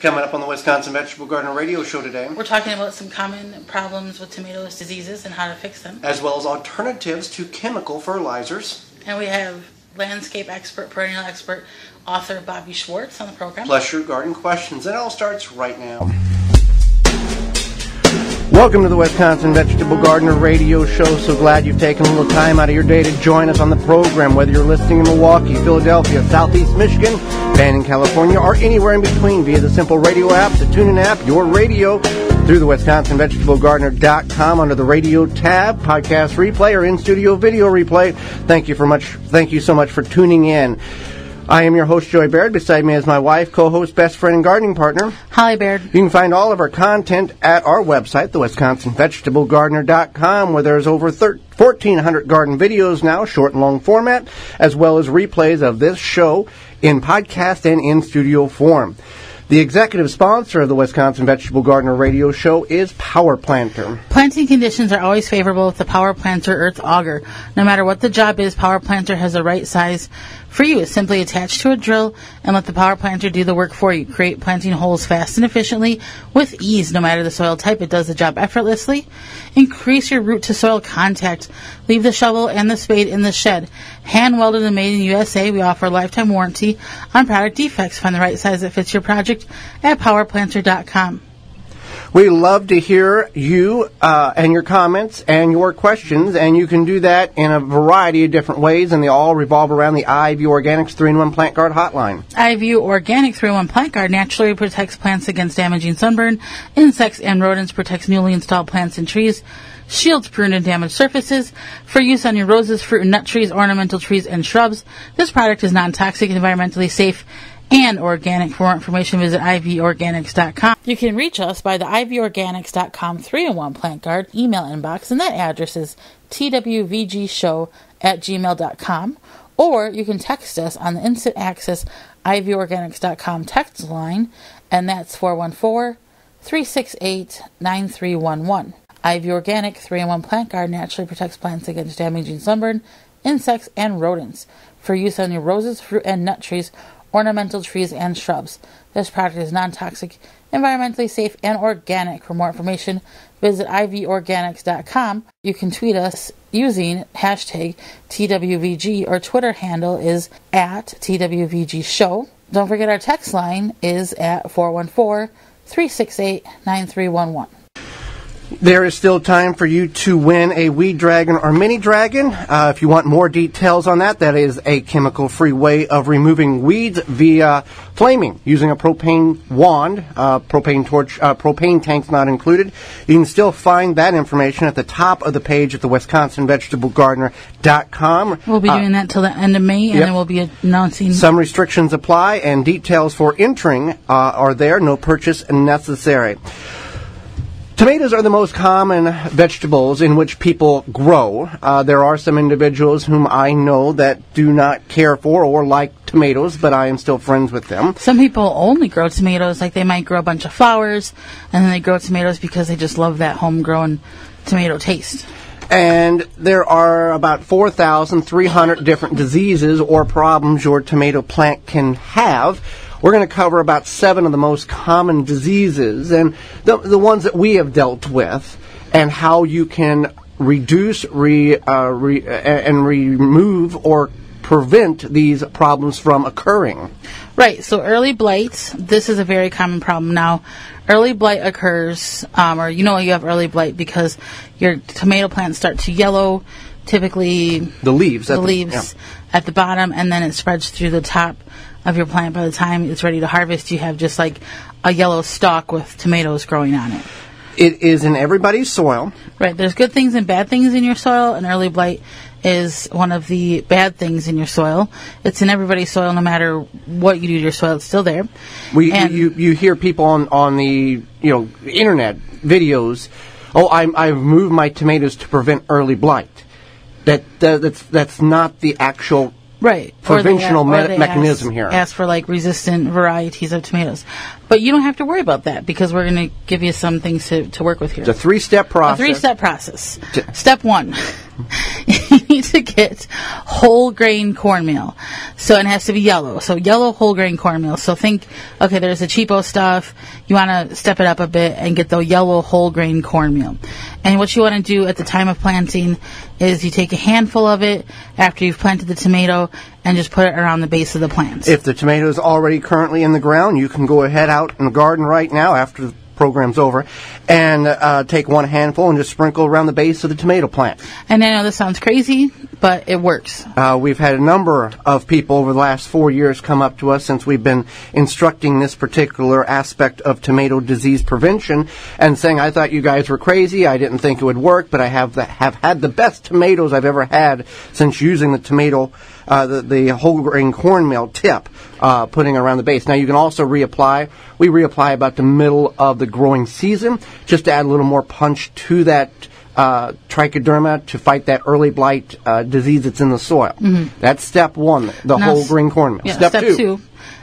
Coming up on the Wisconsin Vegetable Gardener Radio Show today, We're talking about some common problems with tomatoes, diseases, and how to fix them. as well as alternatives to chemical fertilizers, And we have landscape expert, perennial expert, author Bobbie Schwartz on the program. plus your garden questions. And it all starts right now. Welcome to the Wisconsin Vegetable Gardener Radio Show. So glad you've taken a little time out of your day to join us on the program, whether you're listening in Milwaukee, Philadelphia, Southeast Michigan, Banning, California, or anywhere in between via the simple radio app, the TuneIn app, your radio, through the WisconsinVegetableGardener.com under the radio tab, podcast replay, or in studio video replay. Thank you for much. Thank you so much for tuning in. I am your host, Joey Baird. Beside me is my wife, co-host, best friend, and gardening partner. Holly Baird. You can find all of our content at our website, the WisconsinVegetableGardener.com, where there's over thir- 1,400 garden videos now, short and long format, as well as replays of this show in podcast and in studio form. The executive sponsor of the Wisconsin Vegetable Gardener Radio Show is Power Planter. Planting conditions are always favorable with the Power Planter Earth Auger. No matter what the job is, Power Planter has the right size for you. It's simply attach to a drill and let the Power Planter do the work for you. Create planting holes fast and efficiently with ease. No matter the soil type, it does the job effortlessly. Increase your root to soil contact. Leave the shovel and the spade in the shed. Hand welded and made in USA. We offer a lifetime warranty on product defects. Find the right size that fits your project at powerplanter.com. We love to hear you uh, and your comments and your questions, and you can do that in a variety of different ways, and they all revolve around the IV Organics 3-in-1 Plant Guard hotline. IV Organic 3 in 1 Plant Guard naturally protects plants against damaging sunburn, insects, and rodents, protects newly installed plants and trees, shields pruned and damaged surfaces, for use on your roses, fruit and nut trees, ornamental trees, and shrubs. This product is non-toxic, and environmentally safe, and organic. For more information, visit ivorganics.com. You can reach us by the ivorganics.com 3-in-1 Plant Guard email inbox, and that address is twvgshow at gmail.com. Or you can text us on the Instant Access ivorganics.com text line, and that's 414 368 9311. IV Organic 3 in 1 Plant Guard naturally protects plants against damaging sunburn, insects, and rodents. For use on your roses, fruit, and nut trees, ornamental trees, and shrubs. This product is non toxic, environmentally safe, and organic. For more information, visit ivorganics.com. You can tweet us using hashtag TWVG. Our Twitter handle is at TWVG Show. Don't forget our text line is at 414 368 9311. There is still time for you to win a weed dragon or mini dragon. Uh, if you want more details on that, that is a chemical-free way of removing weeds via flaming using a propane wand, uh, propane torch, uh, propane tanks not included. You can still find that information at the top of the page at the WisconsinVegetableGardener.com. We'll be Uh, doing that till the end of May, and yep. then we'll be announcing. Some restrictions apply, and details for entering uh, are there. No purchase necessary. Tomatoes are the most common vegetables in which people grow. Uh, there are some individuals whom I know that do not care for or like tomatoes, but I am still friends with them. Some people only grow tomatoes, like they might grow a bunch of flowers, and then they grow tomatoes because they just love that homegrown tomato taste. And there are about 4,300 different diseases or problems your tomato plant can have. We're going to cover about seven of the most common diseases and the, the ones that we have dealt with and how you can reduce re, uh, re, and remove or prevent these problems from occurring. Right. So early blight. This is a very common problem now. Early blight occurs, um, or you know you have early blight because your tomato plants start to yellow. Typically, The leaves. the leaves yeah. at the bottom, and then it spreads through the top of your plant. By the time it's ready to harvest, you have just like a yellow stalk with tomatoes growing on it. It is in everybody's soil. Right. There's good things and bad things in your soil, and early blight is one of the bad things in your soil. It's in everybody's soil, no matter what you do to your soil, it's still there. We And- you you hear people on on the you know internet videos. Oh, I'm, I've moved my tomatoes to prevent early blight. That, that that's that's not the actual Right. Preventional me- mechanism ask, here. Ask for like resistant varieties of tomatoes. But you don't have to worry about that because we're going to give you some things to, to work with here. It's a three step process. A three step process. T- Step one. to get whole grain cornmeal. So it has to be yellow. So yellow whole grain cornmeal. So think, okay, there's the cheapo stuff. You want to step it up a bit and get the yellow whole grain cornmeal. And what you want to do at the time of planting is you take a handful of it after you've planted the tomato and just put it around the base of the plants. If the tomato is already currently in the ground, you can go ahead out in the garden right now after program's over and uh, take one handful and just sprinkle around the base of the tomato plant. And I know this sounds crazy, but it works. Uh, we've had a number of people over the last four years come up to us since we've been instructing this particular aspect of tomato disease prevention and saying, I thought you guys were crazy. I didn't think it would work, but I have, the, have had the best tomatoes I've ever had since using the tomato uh, the, the whole grain cornmeal tip, uh, putting around the base. Now you can also reapply. We reapply about the middle of the growing season, just to add a little more punch to that uh, trichoderma to fight that early blight uh, disease that's in the soil. That's step one, the Now, whole grain cornmeal. Yeah, step, step two.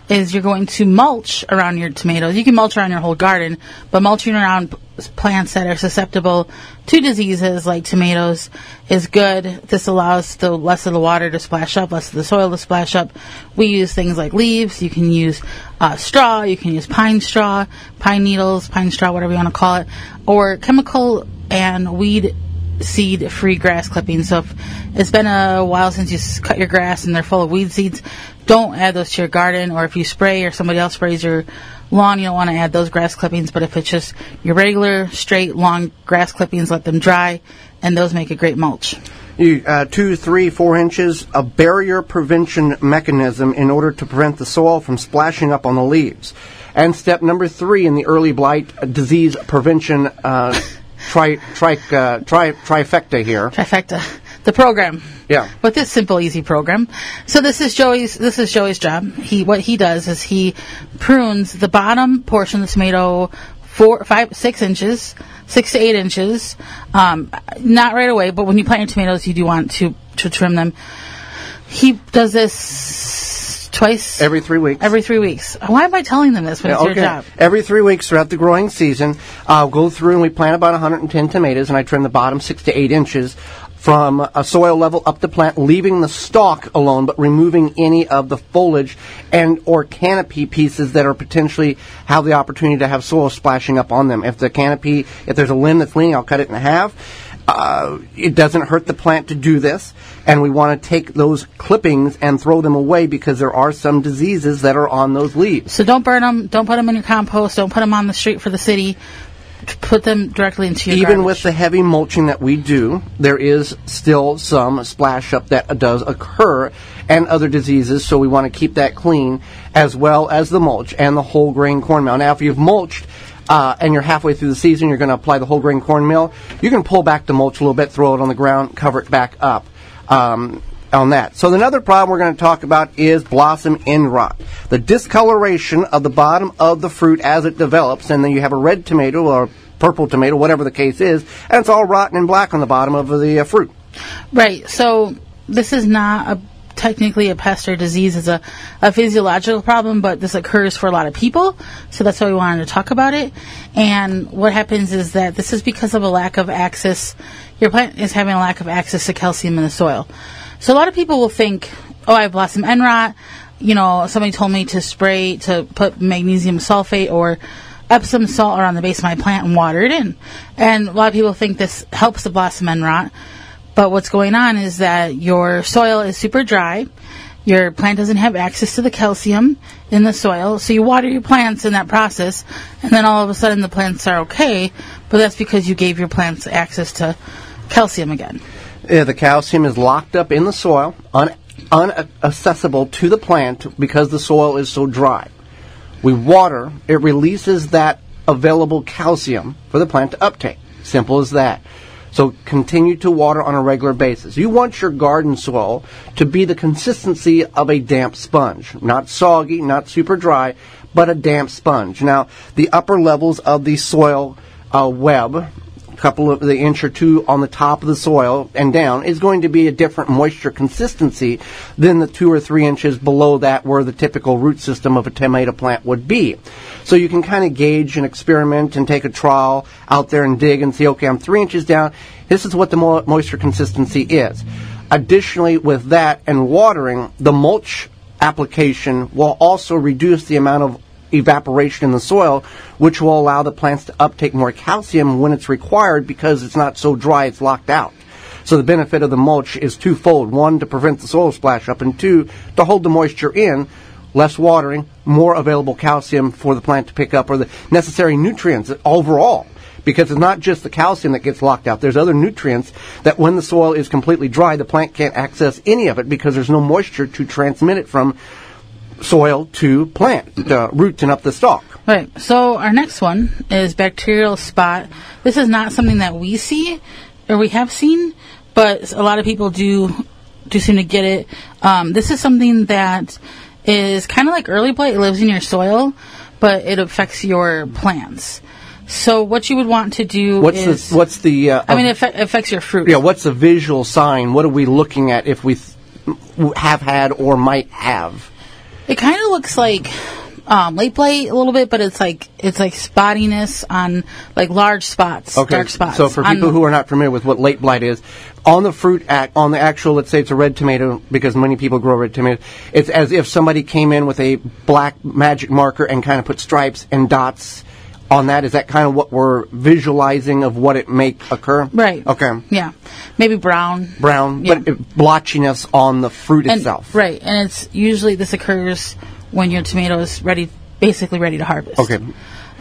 Is you're going to mulch around your tomatoes. You can mulch around your whole garden, but mulching around plants that are susceptible to diseases like tomatoes is good. This allows the less of the water to splash up, less of the soil to splash up. We use things like leaves. You can use uh, straw. You can use pine straw, pine needles, pine straw, whatever you want to call it, or chemical and weed seed free grass clippings. So if it's been a while since you cut your grass and they're full of weed seeds, don't add those to your garden. Or if you spray or somebody else sprays your lawn, you don't want to add those grass clippings. But if it's just your regular, straight, long grass clippings, let them dry, and those make a great mulch. You, uh, two, three, four inches, a barrier prevention mechanism in order to prevent the soil from splashing up on the leaves. And step number three in the early blight uh, disease prevention uh, tri, tri, uh, tri, trifecta here. Trifecta, the program. Yeah. With this simple, easy program. So this is Joey's. This is Joey's job. He what he does is he prunes the bottom portion of the tomato four, five, six inches, six to eight inches. Um, not right away, but when you plant your tomatoes, you do want to to trim them. He does this twice Every three weeks. every three weeks. Why am I telling them this when it's your job? Every three weeks throughout the growing season, I'll go through and we plant about 110 tomatoes, and I trim the bottom six to eight inches from a soil level up the plant, leaving the stalk alone, but removing any of the foliage and or canopy pieces that are potentially have the opportunity to have soil splashing up on them. If the canopy, if there's a limb that's leaning, I'll cut it in half. Uh, it doesn't hurt the plant to do this, and we want to take those clippings and throw them away because there are some diseases that are on those leaves. So don't burn them. Don't put them in your compost. Don't put them on the street for the city. Put them directly into your even garbage. with the heavy mulching that we do, there is still some splash up that does occur and other diseases, so we want to keep that clean as well as the mulch and the whole grain cornmeal. Now, if you've mulched uh, and you're halfway through the season, you're going to apply the whole grain cornmeal, you can pull back the mulch a little bit, throw it on the ground, cover it back up. Um, on that. So another problem we're going to talk about is blossom end rot. The discoloration of the bottom of the fruit as it develops, and then you have a red tomato or purple tomato, whatever the case is, and it's all rotten and black on the bottom of the uh, fruit. Right. So this is not a technically a pest or disease. It's a, a physiological problem, but this occurs for a lot of people. So that's why we wanted to talk about it. And what happens is that this is because of a lack of access. Your plant is having a lack of access to calcium in the soil. So a lot of people will think, oh, I have blossom end rot. You know, somebody told me to spray, to put magnesium sulfate or Epsom salt around the base of my plant and water it in. And a lot of people think this helps the blossom end rot. But what's going on is that your soil is super dry. Your plant doesn't have access to the calcium in the soil. So you water your plants in that process. And then all of a sudden the plants are okay. But that's because you gave your plants access to calcium again. Uh, the calcium is locked up in the soil, un- unaccessible to the plant because the soil is so dry. We water, it releases that available calcium for the plant to uptake. Simple as that. So continue to water on a regular basis. You want your garden soil to be the consistency of a damp sponge. Not soggy, not super dry, but a damp sponge. Now, the upper levels of the soil uh, web couple of the inch or two on the top of the soil and down is going to be a different moisture consistency than the two or three inches below that where the typical root system of a tomato plant would be. So you can kind of gauge and experiment and take a trial out there and dig and see, okay, I'm three inches down. This is what the mo- moisture consistency is. additionally, with that and watering, the mulch application will also reduce the amount of evaporation in the soil, which will allow the plants to uptake more calcium when it's required because it's not so dry it's locked out. So the benefit of the mulch is twofold. One, to prevent the soil splash up, and two, to hold the moisture in, less watering, more available calcium for the plant to pick up, or the necessary nutrients overall. Because it's not just the calcium that gets locked out. There's other nutrients that when the soil is completely dry, the plant can't access any of it because there's no moisture to transmit it from soil to plant, uh, roots and up the stalk. Right. So our next one is bacterial spot. This is not something that we see or we have seen, but a lot of people do do seem to get it. Um, this is something that is kind of like early blight. It lives in your soil, but it affects your plants. So what you would want to do What's is, the what's the? Uh, I mean, it affe- affects your fruit. yeah, what's the visual sign? What are we looking at if we th- have had or might have? It kind of looks like um, late blight a little bit, but it's like it's like spottiness on like large spots, dark spots. So for people who are not familiar with what late blight is, on the fruit act, on the actual, let's say it's a red tomato, because many people grow red tomatoes, it's as if somebody came in with a black magic marker and kind of put stripes and dots on that. Is that kind of what we're visualizing of what it may occur? right, Okay. yeah, maybe brown, Brown, Yeah. but it, blotchiness on the fruit and, itself. right, and it's usually this occurs when your tomato is ready, basically ready to harvest. Okay.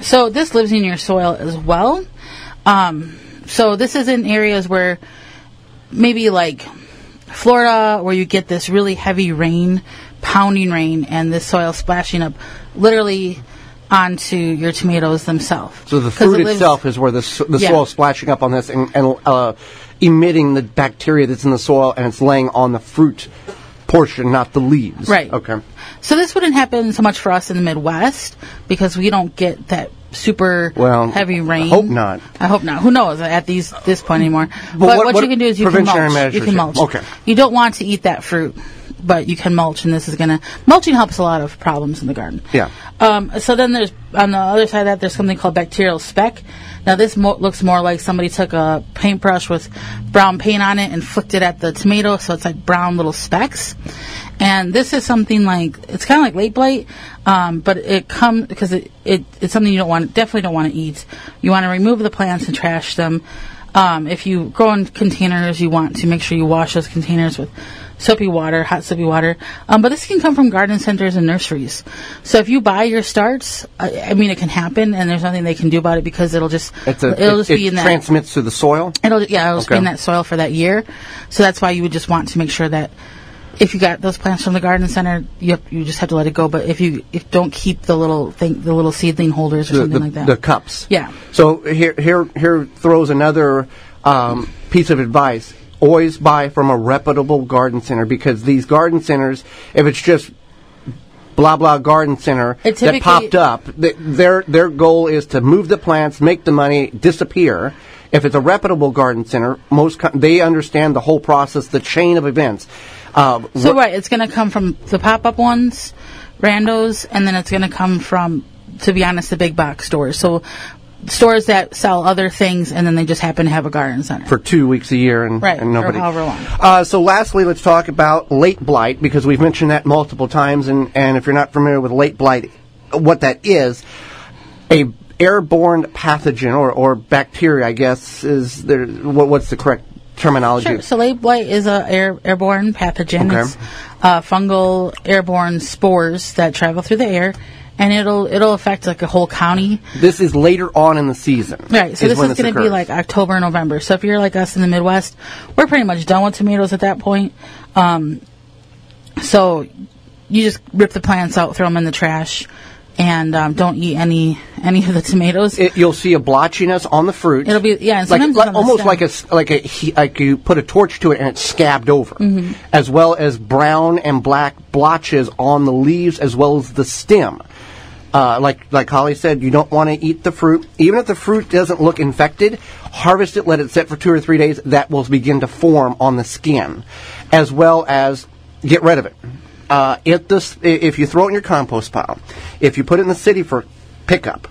So this lives in your soil as well. Um, so this is in areas where maybe like Florida, where you get this really heavy rain, pounding rain, and this soil splashing up literally onto your tomatoes themselves. So the fruit it itself is where the, the Yeah. soil is splashing up on this and, and uh, emitting the bacteria that's in the soil, and it's laying on the fruit portion, not the leaves. Right. Okay. So this wouldn't happen so much for us in the Midwest because we don't get that super Well, heavy rain. I hope not. I hope not. Who knows at these this point anymore? But, what- what, what you can do is you can mulch. You can mulch. Okay. You don't want to eat that fruit, but you can mulch, and this is gonna mulching helps a lot of problems in the garden. Yeah. Um, so then there's on the other side of that there's something called bacterial speck. Now this mo- looks more like somebody took a paintbrush with brown paint on it and flicked it at the tomato, so it's like brown little specks. And this is something like it's kind of like late blight, um, but it comes because it, it it's something you don't want definitely don't want to eat. You want to remove the plants and trash them. Um, if you grow in containers, you want to make sure you wash those containers with soapy water, hot soapy water. Um, but this can come from garden centers and nurseries. So if you buy your starts, I, I mean, it can happen, and there's nothing they can do about it because it'll just It's a, it'll it, just it be in that transmits to the soil. It'll yeah, it'll just be in that soil for that year. So that's why you would just want to make sure that if you got those plants from the garden center, you have, you just have to let it go. But if you if don't keep the little thing, the little seedling holders or The, something the, like that. the cups. Yeah. So here, here, here throws another um, piece of advice. Always buy from a reputable garden center because these garden centers, if it's just blah blah garden center that popped up, th- their their goal is to move the plants, make the money, disappear. If it's a reputable garden center, most co- they understand the whole process, the chain of events. Uh, So right, it's going to come from the pop-up ones, randos, and then it's going to come from, to be honest, the big box stores. So stores that sell other things, and then they just happen to have a garden center. for two weeks a year and, Right, and or nobody. however long. Uh, so lastly, let's talk about late blight because we've mentioned that multiple times, and, and if you're not familiar with late blight, what that is, a airborne pathogen or, or bacteria, I guess, is there. What, what's the correct terminology? Sure. So late blight is a air, airborne pathogen. Okay. It's uh, fungal airborne spores that travel through the air, and it'll it'll affect like a whole county. This is later on in the season. Right. So this is going to be like October, November. So if you're like us in the Midwest, we're pretty much done with tomatoes at that point. Um, so you just rip the plants out, throw them in the trash, and um, don't eat any any of the tomatoes. It, you'll see a blotchiness on the fruit. It'll be yeah, and like, sometimes like- it's on the almost like a like a like you put a torch to it and it's scabbed over, Mm-hmm. as well as brown and black blotches on the leaves as well as the stem. Uh, like like Holly said, you don't want to eat the fruit, even if the fruit doesn't look infected. Harvest it, let it sit for two or three days. That will begin to form on the skin, as well as get rid of it. Uh, if this, if you throw it in your compost pile, if you put it in the city for pickup,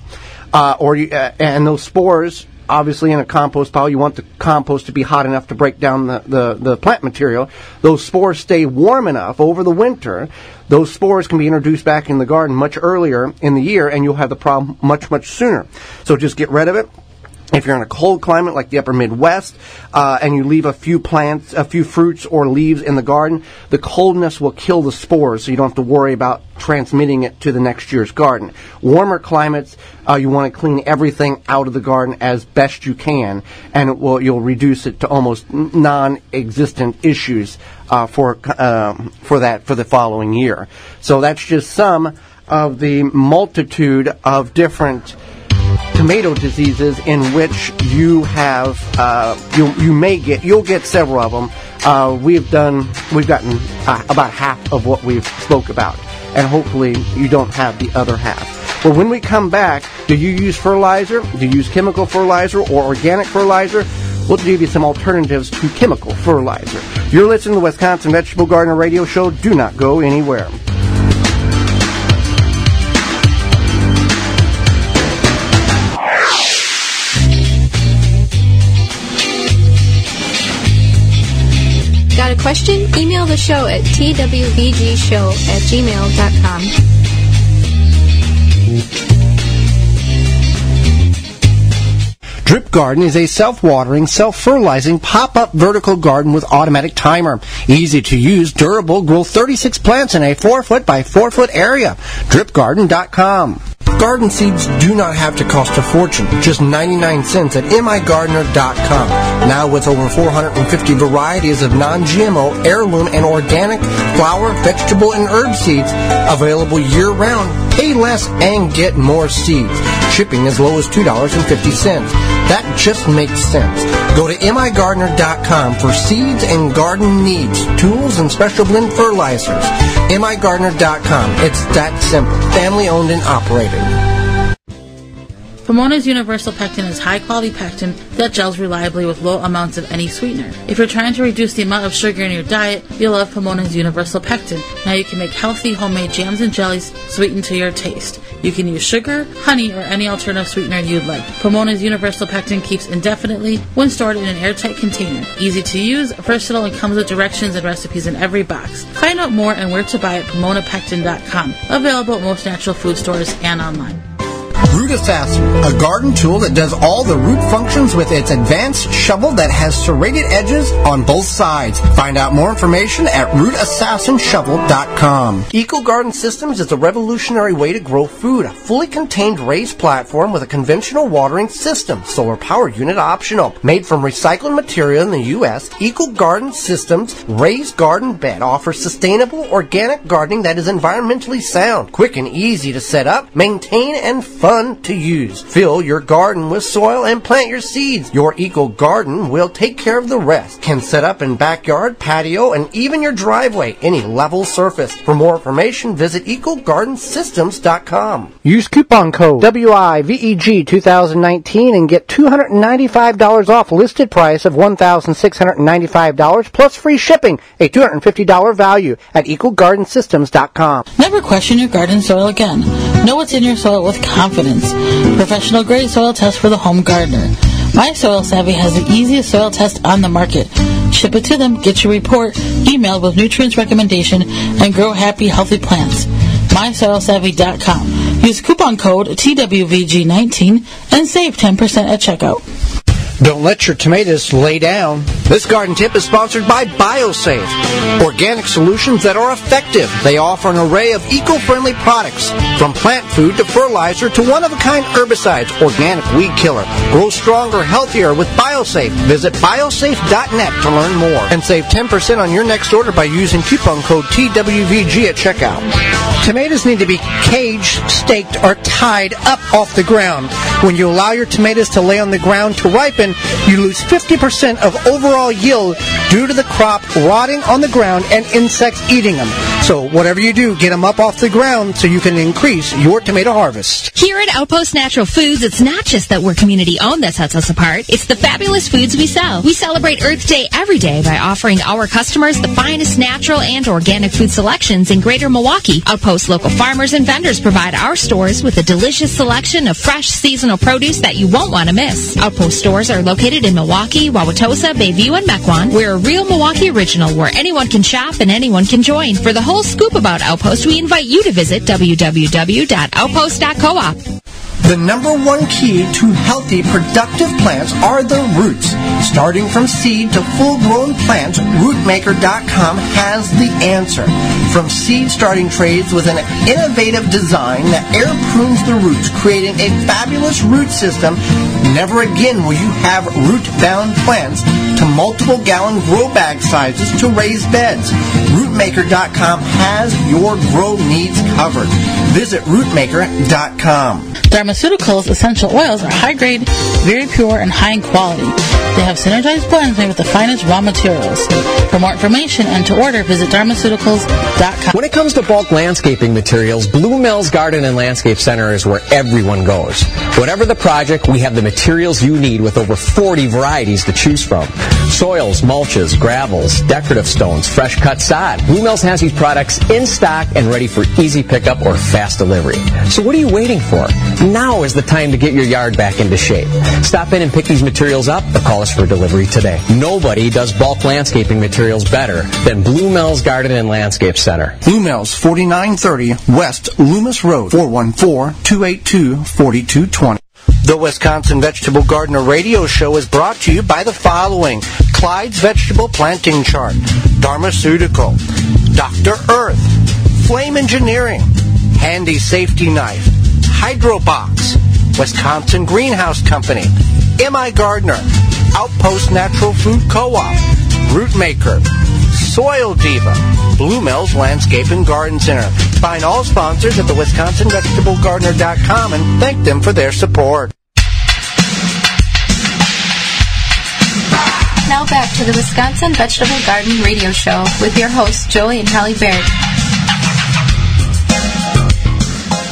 uh, or you, uh, and those spores obviously in a compost pile, you want the compost to be hot enough to break down the, the, the plant material. Those spores stay warm enough over the winter. Those spores can be introduced back in the garden much earlier in the year, and you'll have the problem much, much sooner. So just get rid of it if you're in a cold climate like the upper Midwest, uh, and you leave a few plants, a few fruits or leaves in the garden, the coldness will kill the spores, so you don't have to worry about transmitting it to the next year's garden. Warmer climates, uh, you want to clean everything out of the garden as best you can, and it will you'll reduce it to almost non-existent issues uh, for uh, for that for the following year. So that's just some of the multitude of different tomato diseases in which you have uh, you you may get you'll get several of them. Uh, we've done we've gotten uh, about half of what we've spoke about, and hopefully you don't have the other half. Well, when we come back, do you use fertilizer? Do you use chemical fertilizer or organic fertilizer? We'll give you some alternatives to chemical fertilizer. You're listening to the Wisconsin Vegetable Gardener Radio Show. Do not go anywhere. Got a question? Email the show at twvgshow at gmail.com. Drip Garden is a self-watering, self-fertilizing pop-up vertical garden with automatic timer. Easy to use, durable, grow 36 plants in a 4 foot by 4 foot area. DripGarden.com. Garden seeds do not have to cost a fortune, just 99 cents at migardener.com. Now with over 450 varieties of non-GMO, heirloom, and organic flower, vegetable, and herb seeds available year-round, pay less and get more seeds. Shipping as low as $2.50. That just makes sense. Go to migardener.com for seeds and garden needs, tools, and special blend fertilizers. migardener.com. It's that simple. Family owned and operated. America. Pomona's Universal Pectin is high quality pectin that gels reliably with low amounts of any sweetener. If you're trying to reduce the amount of sugar in your diet, you'll love Pomona's Universal Pectin. Now you can make healthy homemade jams and jellies sweetened to your taste. You can use sugar, honey, or any alternative sweetener you'd like. Pomona's Universal Pectin keeps indefinitely when stored in an airtight container. Easy to use, versatile, and comes with directions and recipes in every box. Find out more and where to buy at PomonaPectin.com. Available at most natural food stores and online. Root Assassin, a garden tool that does all the root functions with its advanced shovel that has serrated edges on both sides. Find out more information at rootassassinshovel.com. Eco Garden Systems is a revolutionary way to grow food. A fully contained raised platform with a conventional watering system, solar power unit optional. Made from recycled material in the U.S., Eco Garden Systems raised garden bed offers sustainable organic gardening that is environmentally sound, quick and easy to set up, maintain, and fun to use. Fill your garden with soil and plant your seeds. Your Eco Garden will take care of the rest. Can set up in backyard, patio, and even your driveway, any level surface. For more information, visit EcoGardenSystems.com. Use coupon code WIVEG 2019 and get $295 off listed price of $1,695 plus free shipping, a $250 value at EcoGardenSystems.com. Never question your garden soil again. Know what's in your soil with confidence. Professional grade soil test for the home gardener. My Soil Savvy has the easiest soil test on the market. Ship it to them, get your report, emailed with nutrients recommendation, and grow happy, healthy plants. MySoilSavvy.com. Use coupon code TWVG19 and save 10% at checkout. Don't let your tomatoes lay down. This garden tip is sponsored by BioSafe, organic solutions that are effective. They offer an array of eco-friendly products, from plant food to fertilizer to one-of-a-kind herbicides, organic weed killer. Grow stronger, healthier with BioSafe. Visit biosafe.net to learn more and save 10% on your next order by using coupon code TWVG at checkout. Tomatoes need to be caged, staked, or tied up off the ground. When you allow your tomatoes to lay on the ground to ripen, you lose 50% of overall yield due to the crop rotting on the ground and insects eating them. So whatever you do, get them up off the ground so you can increase your tomato harvest. Here at Outpost Natural Foods, it's not just that we're community owned that sets us apart. It's the fabulous foods we sell. We celebrate Earth Day every day by offering our customers the finest natural and organic food selections in greater Milwaukee. Outpost local farmers and vendors provide our stores with a delicious selection of fresh seasonal produce that you won't want to miss. Outpost stores are located in Milwaukee, Wauwatosa, Bayview, and Mequon. We're a real Milwaukee original where anyone can shop and anyone can join. For the whole scoop about Outpost, we invite you to visit www.outpost.coop. The number one key to healthy, productive plants are the roots. Starting from seed to full-grown plants, rootmaker.com has the answer. From seed starting trays with an innovative design that air prunes the roots, creating a fabulous root system, never again will you have root-bound plants to multiple gallon grow bag sizes to raised beds. Rootmaker.com has your grow needs covered. Visit rootmaker.com. Dharmaceuticals essential oils are high grade, very pure, and high in quality. They have synergized blends made with the finest raw materials. For more information and to order, visit Dharmaceuticals.com. When it comes to bulk landscaping materials, Blue Mills Garden and Landscape Center is where everyone goes. Whatever the project, we have the materials you need with over 40 varieties to choose from. Soils, mulches, gravels, decorative stones, fresh cut sod. Blue Mills has these products in stock and ready for easy pickup or fast delivery. So what are you waiting for? Now is the time to get your yard back into shape. Stop in and pick these materials up or call us for delivery today. Nobody does bulk landscaping materials better than Blue Mills Garden and Landscape Center. Blue Mills, 4930 West Loomis Road, 414-282-4220. The Wisconsin Vegetable Gardener Radio Show is brought to you by the following. Clyde's Vegetable Planting Chart, Dharmaceutical, Dr. Earth, Flame Engineering, Handy Safety Knife, Hydrobox, Wisconsin Greenhouse Company, MIgardener, Outpost Natural Food Co-op, Rootmaker, Soil Diva, Blue Mills Landscape and Garden Center. Find all sponsors at the WisconsinVegetableGardener.com and thank them for their support. Now back to the Wisconsin Vegetable Garden Radio Show with your hosts, Joey and Holly Baird.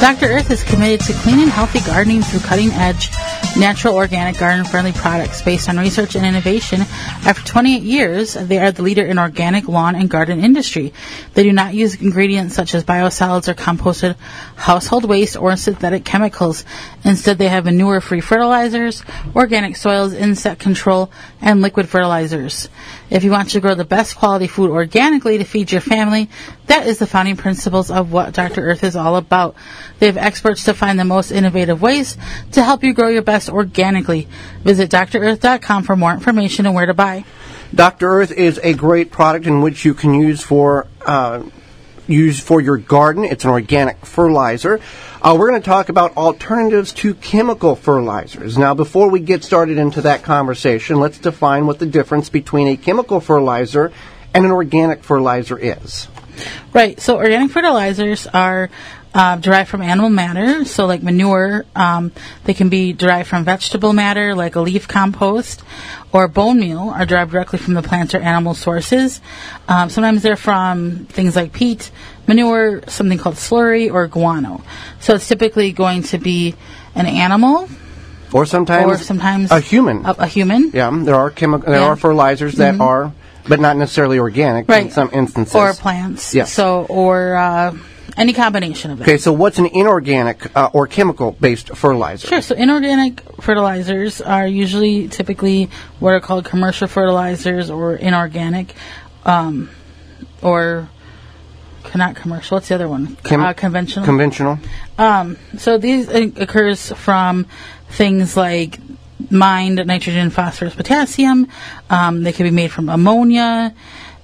Dr. Earth is committed to clean and healthy gardening through cutting edge, natural, organic, garden friendly products based on research and innovation. After 28 years, they are the leader in organic lawn and garden industry. They do not use ingredients such as biosolids or composted household waste or synthetic chemicals. Instead, they have manure free fertilizers, organic soils, insect control, and liquid fertilizers. If you want to grow the best quality food organically to feed your family, that is the founding principles of what Dr. Earth is all about. They have experts to find the most innovative ways to help you grow your best organically. Visit drearth.com for more information and where to buy. Dr. Earth is a great product in which you can use for uh, use for your garden. It's an organic fertilizer. Uh, we're going to talk about alternatives to chemical fertilizers. Now, before we get started into that conversation, let's define what the difference between a chemical fertilizer and an organic fertilizer is. Right. So organic fertilizers are uh, derived from animal matter. So like manure, um, they can be derived from vegetable matter, like a leaf compost, or bone meal are derived directly from the plants or animal sources. Um, sometimes they're from things like peat, manure, something called slurry, or guano. So it's typically going to be an animal Or sometimes, or sometimes a human. A, a human. yeah, there are chemical. There Yeah. are fertilizers that are, but not necessarily organic in some instances. Or plants. Yes. So, or uh, any combination of it. Okay, so what's an inorganic uh, or chemical-based fertilizer? Sure. So inorganic fertilizers are usually typically what are called commercial fertilizers or inorganic, um, or not commercial. What's the other one? Chem- uh, conventional. Conventional. um, so these uh, occurs from things like mined nitrogen, phosphorus, potassium. Um, they could be made from ammonia.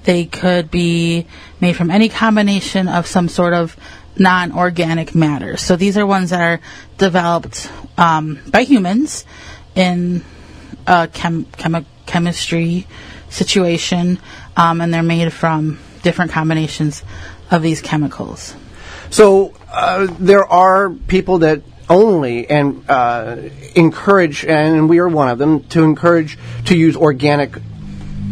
They could be made from any combination of some sort of non-organic matter. So these are ones that are developed um, by humans in a chem- chemi- chemistry situation, um, and they're made from different combinations of these chemicals. So uh, there are people that only and uh, encourage, and we are one of them, to encourage to use organic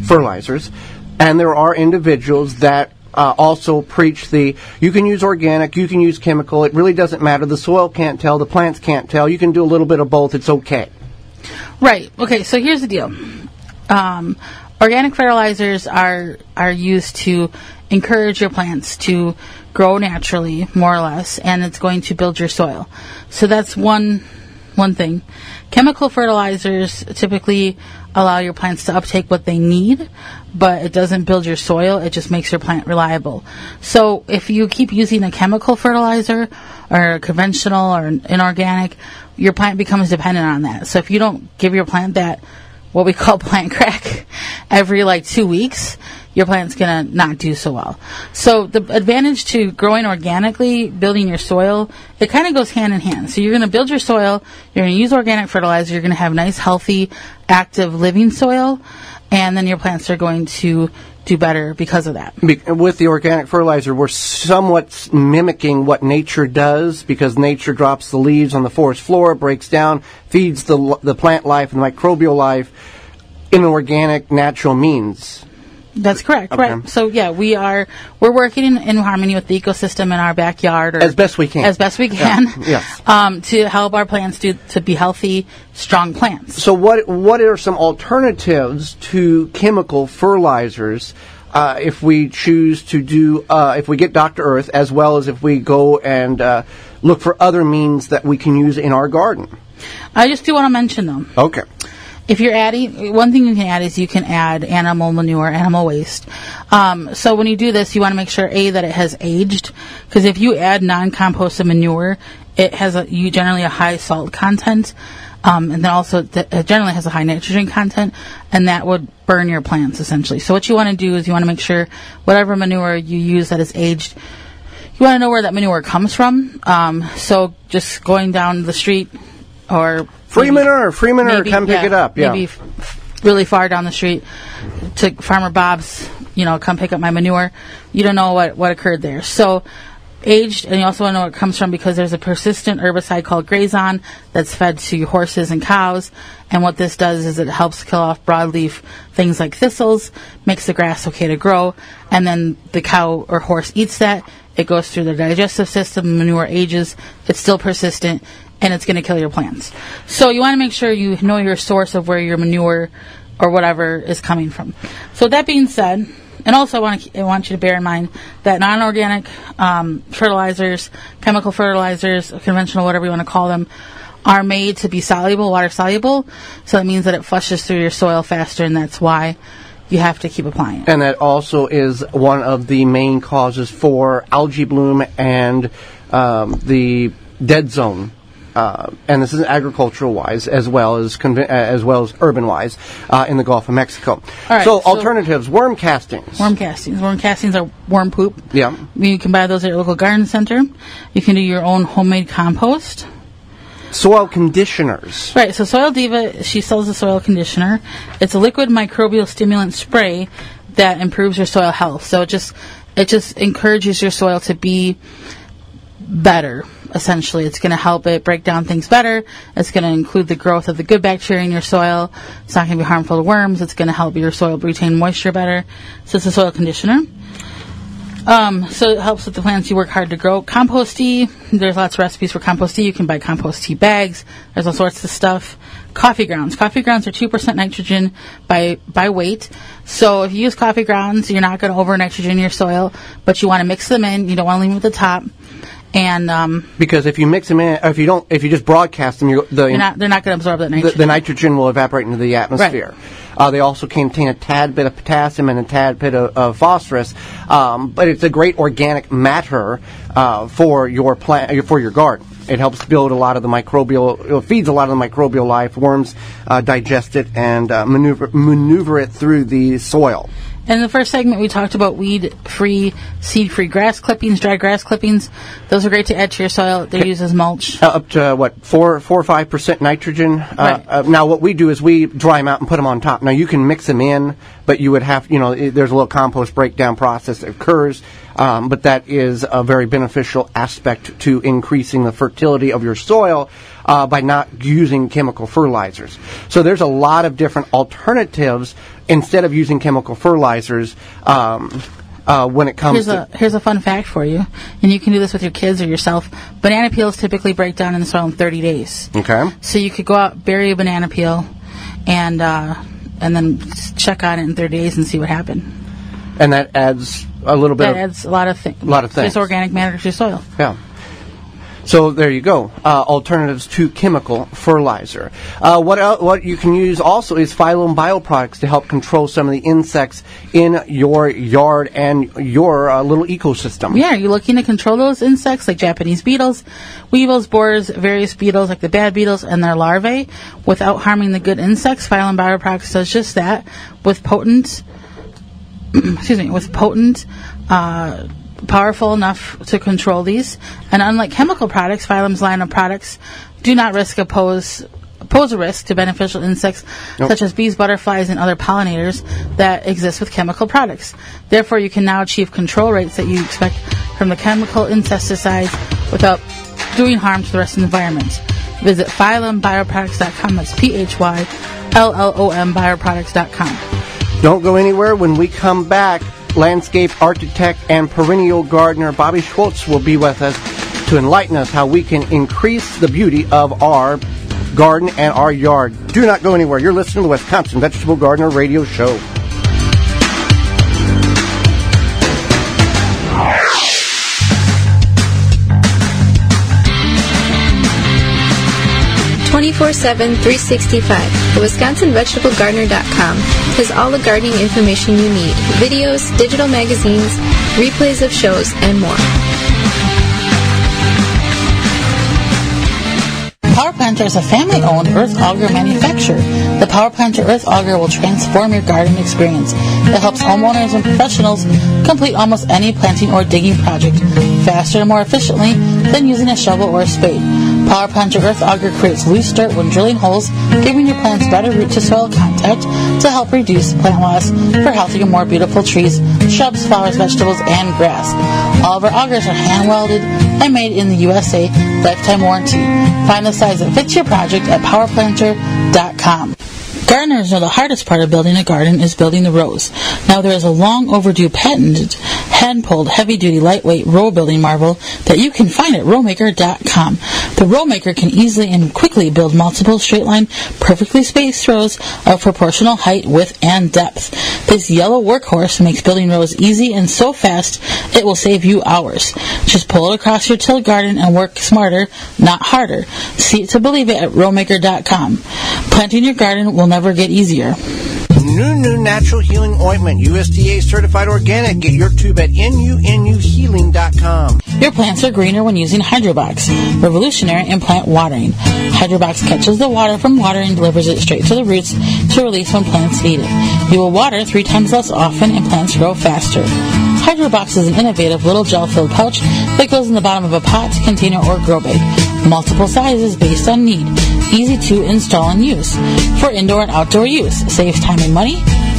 fertilizers. And there are individuals that uh, also preach the you can use organic, you can use chemical. It really doesn't matter. The soil can't tell, the plants can't tell. You can do a little bit of both. It's okay. Right. Okay. So here's the deal. Um, organic fertilizers are are used to encourage your plants to grow naturally, more or less, and it's going to build your soil. So that's one one thing. Chemical fertilizers typically allow your plants to uptake what they need, but it doesn't build your soil. It just makes your plant reliable. So if you keep using a chemical fertilizer or a conventional or inorganic, your plant becomes dependent on that. So if you don't give your plant that, what we call plant crack, every like two weeks, your plant's gonna not do so well. So the advantage to growing organically, building your soil, it kind of goes hand in hand. So you're gonna build your soil, you're gonna use organic fertilizer, you're gonna have nice, healthy, active, living soil, and then your plants are going to do better because of that. With the organic fertilizer, we're somewhat mimicking what nature does because nature drops the leaves on the forest floor, breaks down, feeds the the plant life and the microbial life in organic, natural means. That's correct, Okay. right? So yeah, we are we're working in, in harmony with the ecosystem in our backyard, or As best we can. as best we can, yes. um, to help our plants do to be healthy, strong plants. So what what are some alternatives to chemical fertilizers uh, if we choose to do uh, if we get Dr. Earth as well as if we go and uh, look for other means that we can use in our garden? I just do want to mention them. Okay. If you're adding, one thing you can add is you can add animal manure, animal waste. Um, so when you do this, you want to make sure a that it has aged, because if you add non-composted manure, it has a, you generally a high salt content, um, and then also it generally has a high nitrogen content, and that would burn your plants essentially. So what you want to do is you want to make sure whatever manure you use that is aged, you want to know where that manure comes from. Um, so just going down the street or Free maybe- manure, free manure, maybe- come pick yeah, it up. Yeah. Maybe f- really far down the street to Farmer Bob's, you know, come pick up my manure. You don't know what, what occurred there. So, aged, and you also want to know where it comes from because there's a persistent herbicide called Grazon that's fed to horses and cows. And what this does is it helps kill off broadleaf things like thistles, makes the grass okay to grow, and then the cow or horse eats that. It goes through the digestive system, manure ages, it's still persistent, and it's going to kill your plants. So you want to make sure you know your source of where your manure or whatever is coming from. So that being said, and also I want to I want you to bear in mind that non-organic um, fertilizers, chemical fertilizers, conventional whatever you want to call them, are made to be soluble, water soluble. So that means that it flushes through your soil faster, and that's why you have to keep applying. And that also is one of the main causes for algae bloom and um, the dead zone. Uh, and this is agricultural wise as well as conve- uh, as well as urban wise uh, in the Gulf of Mexico. right, so, so- alternatives: worm castings. Worm castings. Worm castings are worm poop. Yeah. You can buy those at your local garden center. You can do your own homemade compost. Soil conditioners. Right, so Soil Diva, she sells a soil conditioner. It's a liquid microbial stimulant spray that improves your soil health. So it just it just encourages your soil to be better. Essentially, it's going to help it break down things better. It's going to include the growth of the good bacteria in your soil. It's not going to be harmful to worms. It's going to help your soil retain moisture better. So it's a soil conditioner. Um, so it helps with the plants you work hard to grow. Compost tea, there's lots of recipes for compost tea. You can buy compost tea bags. There's all sorts of stuff. Coffee grounds. Coffee grounds are 2% nitrogen by, by weight. So if you use coffee grounds, you're not going to over nitrogen your soil, but you want to mix them in. You don't want to leave them at the top. And, um, Because if you mix them in, if you don't, if you just broadcast them, you're, the, you're not, they're not going to absorb that nitrogen. the nitrogen will evaporate into the atmosphere. Uh, they also contain a tad bit of potassium and a tad bit of, of phosphorus, um, but it's a great organic matter uh, for your plant for your garden. It helps build a lot of the microbial, it feeds a lot of the microbial life. Worms uh, digest it and uh, maneuver maneuver it through the soil. In the first segment, we talked about weed-free, seed-free grass clippings, dry grass clippings. Those are great to add to your soil. They're used as mulch. Uh, up to what four, four or five percent nitrogen. Uh, Right. uh, now, what we do is we dry them out and put them on top. Now, you can mix them in, but you would have, you know, i there's a little compost breakdown process that occurs. Um, but that is a very beneficial aspect to increasing the fertility of your soil uh, by not using chemical fertilizers. So there's a lot of different alternatives instead of using chemical fertilizers. Um, uh, when it comes Here's to. a here's a fun fact for you, and you can do this with your kids or yourself. Banana peels typically break down in the soil in 30 days. okay. So you could go out, bury a banana peel, and uh, and then check on it in 30 days and see what happened. And that adds a little bit That of. adds a lot of things. A lot of things. It's organic matter to your soil. Yeah. So there you go. Uh, alternatives to chemical fertilizer. Uh, what el- what you can use also is Phyllom bioproducts to help control some of the insects in your yard and your uh, little ecosystem. Yeah, are you looking to control those insects like Japanese beetles, weevils, borers, various beetles like the bad beetles and their larvae without harming the good insects? Phyllom Bioproducts does just that with potent, excuse me, with potent, uh, powerful enough to control these. And unlike chemical products, Phyllom's line of products do not risk a pose pose a risk to beneficial insects such as bees, butterflies, and other pollinators that exist with chemical products. Therefore, you can now achieve control rates that you expect from the chemical insecticides without doing harm to the rest of the environment. Visit phyllombioproducts.com. That's P-H-Y-L-L-O-M bioproducts.com. Don't go anywhere. When we come back, landscape architect and perennial gardener Bobbie Schwartz will be with us to enlighten us how we can increase the beauty of our garden and our yard. Do not go anywhere. You're listening to the Wisconsin Vegetable Gardener Radio Show. Twenty-four seven, three sixty-five. The WisconsinVegetableGardener.com has all the gardening information you need: videos, digital magazines, replays of shows, and more. Power Planter is a family-owned earth auger manufacturer. The Power Planter earth auger will transform your garden experience. It helps homeowners and professionals complete almost any planting or digging project faster and more efficiently than using a shovel or a spade. Power Planter earth auger creates loose dirt when drilling holes, giving your plants better root to soil contact to help reduce plant loss for healthier, more beautiful trees, shrubs, flowers, vegetables, and grass. All of our augers are hand welded and made in the USA, lifetime warranty. Find the size that fits your project at powerplanter.com. Gardeners know the hardest part of building a garden is building the rows. Now there is a long overdue patented, hand-pulled, heavy-duty, lightweight row building marvel that you can find at rowmaker.com. The rowmaker can easily and quickly build multiple straight-line, perfectly spaced rows of proportional height, width, and depth. This yellow workhorse makes building rows easy and so fast it will save you hours. Just pull it across your tilled garden and work smarter, not harder. See it to believe it at rowmaker.com. Planting your garden will never get easier. Nunu Natural Healing Ointment, USDA certified organic. Get your tube at nunuhealing.com. Your plants are greener when using Hydrobox, revolutionary in plant watering. Hydrobox catches the water from water and delivers it straight to the roots to release when plants need it. You will water three times less often and plants grow faster. Hydrobox is an innovative little gel-filled pouch that goes in the bottom of a pot, container, or grow bag. Multiple sizes based on need. Easy to install and use. For indoor and outdoor use. Saves time and money.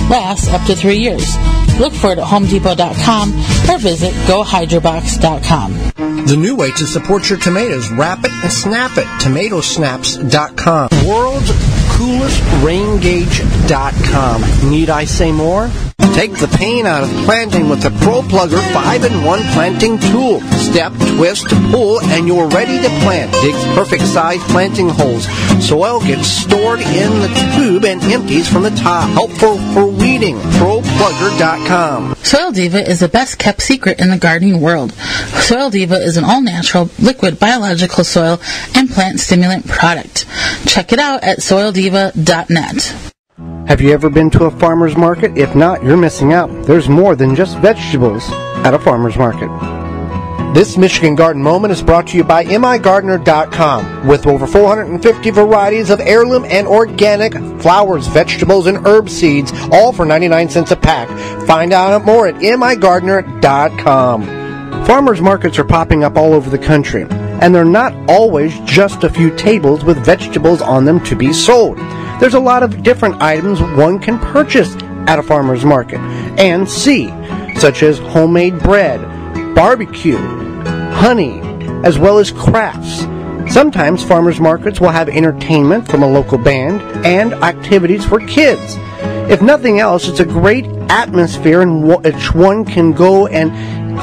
Lasts up to three years. Look for it at HomeDepot.com or visit GoHydrobox.com. The new way to support your tomatoes. Wrap it and snap it. TomatoSnaps.com. World's coolest raingauge.com. Need I say more? Take the pain out of planting with the Pro Plugger 5-in-1 planting tool. Step, twist, pull, and you're ready to plant. Digs perfect size planting holes. Soil gets stored in the tube and empties from the top. Helpful for weeding. ProPlugger.com. Soil Diva is the best kept secret in the gardening world. Soil Diva is an all natural, liquid, biological soil and plant stimulant product. Check it out at soildiva.net. Have you ever been to a farmer's market? If not, you're missing out. There's more than just vegetables at a farmer's market. This Michigan Garden Moment is brought to you by migardener.com with over 450 varieties of heirloom and organic flowers, vegetables, and herb seeds, all for 99 cents a pack. Find out more at migardener.com. Farmers markets are popping up all over the country, and they're not always just a few tables with vegetables on them to be sold. There's a lot of different items one can purchase at a farmer's market and see, such as homemade bread, barbecue, honey, as well as crafts. Sometimes farmers markets will have entertainment from a local band and activities for kids. If nothing else, it's a great atmosphere in which one can go and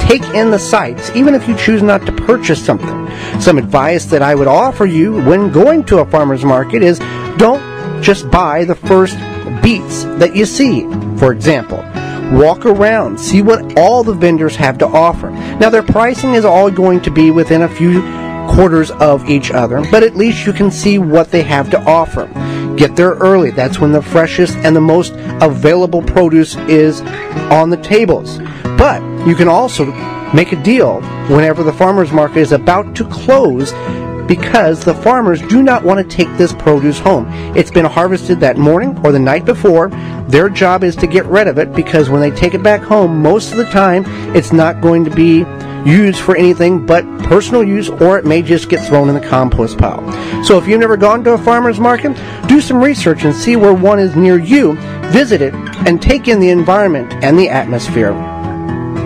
take in the sights, even if you choose not to purchase something. Some advice that I would offer you when going to a farmer's market is don't just buy the first beets that you see, for example. Walk around, see what all the vendors have to offer. Now, their pricing is all going to be within a few quarters of each other, but at least you can see what they have to offer. Get there early. That's when the freshest and the most available produce is on the tables. But you can also make a deal whenever the farmer's market is about to close because the farmers do not want to take this produce home. It's been harvested that morning or the night before. Their job is to get rid of it because when they take it back home, most of the time it's not going to be used for anything but personal use or it may just get thrown in the compost pile. So if you've never gone to a farmer's market, do some research and see where one is near you, visit it, and take in the environment and the atmosphere.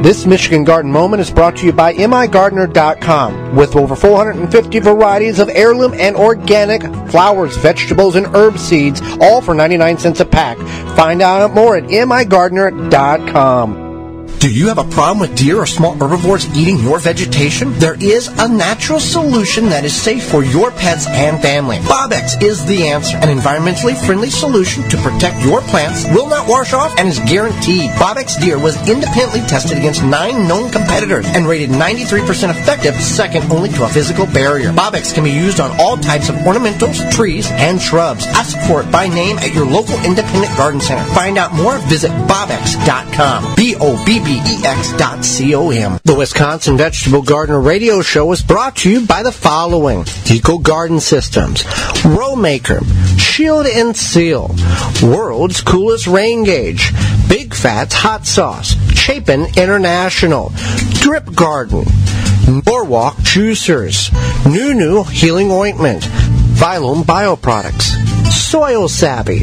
This Michigan Garden Moment is brought to you by migardener.com with over 450 varieties of heirloom and organic flowers, vegetables, and herb seeds, all for 99 cents a pack. Find out more at migardener.com. Do you have a problem with deer or small herbivores eating your vegetation? There is a natural solution that is safe for your pets and family. Bobbex is the answer. An environmentally friendly solution to protect your plants, will not wash off, and is guaranteed. Bobbex Deer was independently tested against nine known competitors and rated 93% effective, second only to a physical barrier. Bobbex can be used on all types of ornamentals, trees, and shrubs. Ask for it by name at your local independent garden center. Find out more, visit bobbex.com. B-O-B-B ex.com. The Wisconsin Vegetable Gardener Radio Show is brought to you by the following. Eco Garden Systems, Row Maker, Shield and Seal, World's Coolest Rain Gauge, Big Fats Hot Sauce, Chapin International, Drip Garden, Norwalk Juicers, Nunu Healing Ointment, Phyllom Bioproducts, Soil Savvy,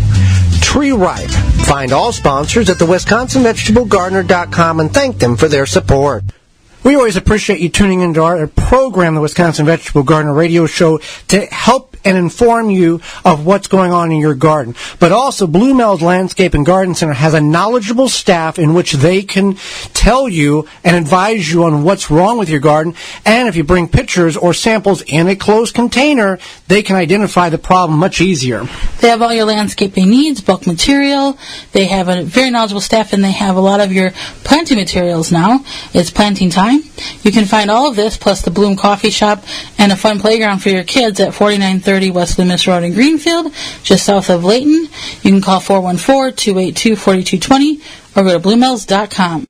Tree Ripe. Find all sponsors at the WisconsinVegetableGardener.com and thank them for their support. We always appreciate you tuning into our program, the Wisconsin Vegetable Gardener Radio Show, to help and inform you of what's going on in your garden. But also, Bluemel's Landscape and Garden Center has a knowledgeable staff in which they can tell you and advise you on what's wrong with your garden. And if you bring pictures or samples in a closed container, they can identify the problem much easier. They have all your landscaping needs, bulk material. They have a very knowledgeable staff, and they have a lot of your planting materials now. It's planting time. You can find all of this, plus the Bloom Coffee Shop and a fun playground for your kids at 4930 West Loomis Road in Greenfield, just south of Layton. You can call 414-282-4220 or go to bluemels.com.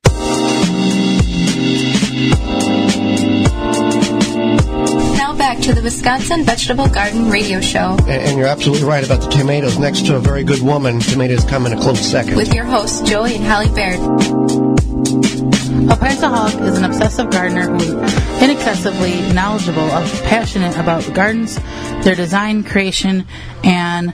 Now back to the Wisconsin Vegetable Garden Radio Show And, and you're absolutely right about the tomatoes. Next to a very good woman, tomatoes come in a close second. with your hosts, Joey and Holly Baird. A Hog is an obsessive gardener who's inaccessibly knowledgeable, of passionate about gardens, their design, creation, and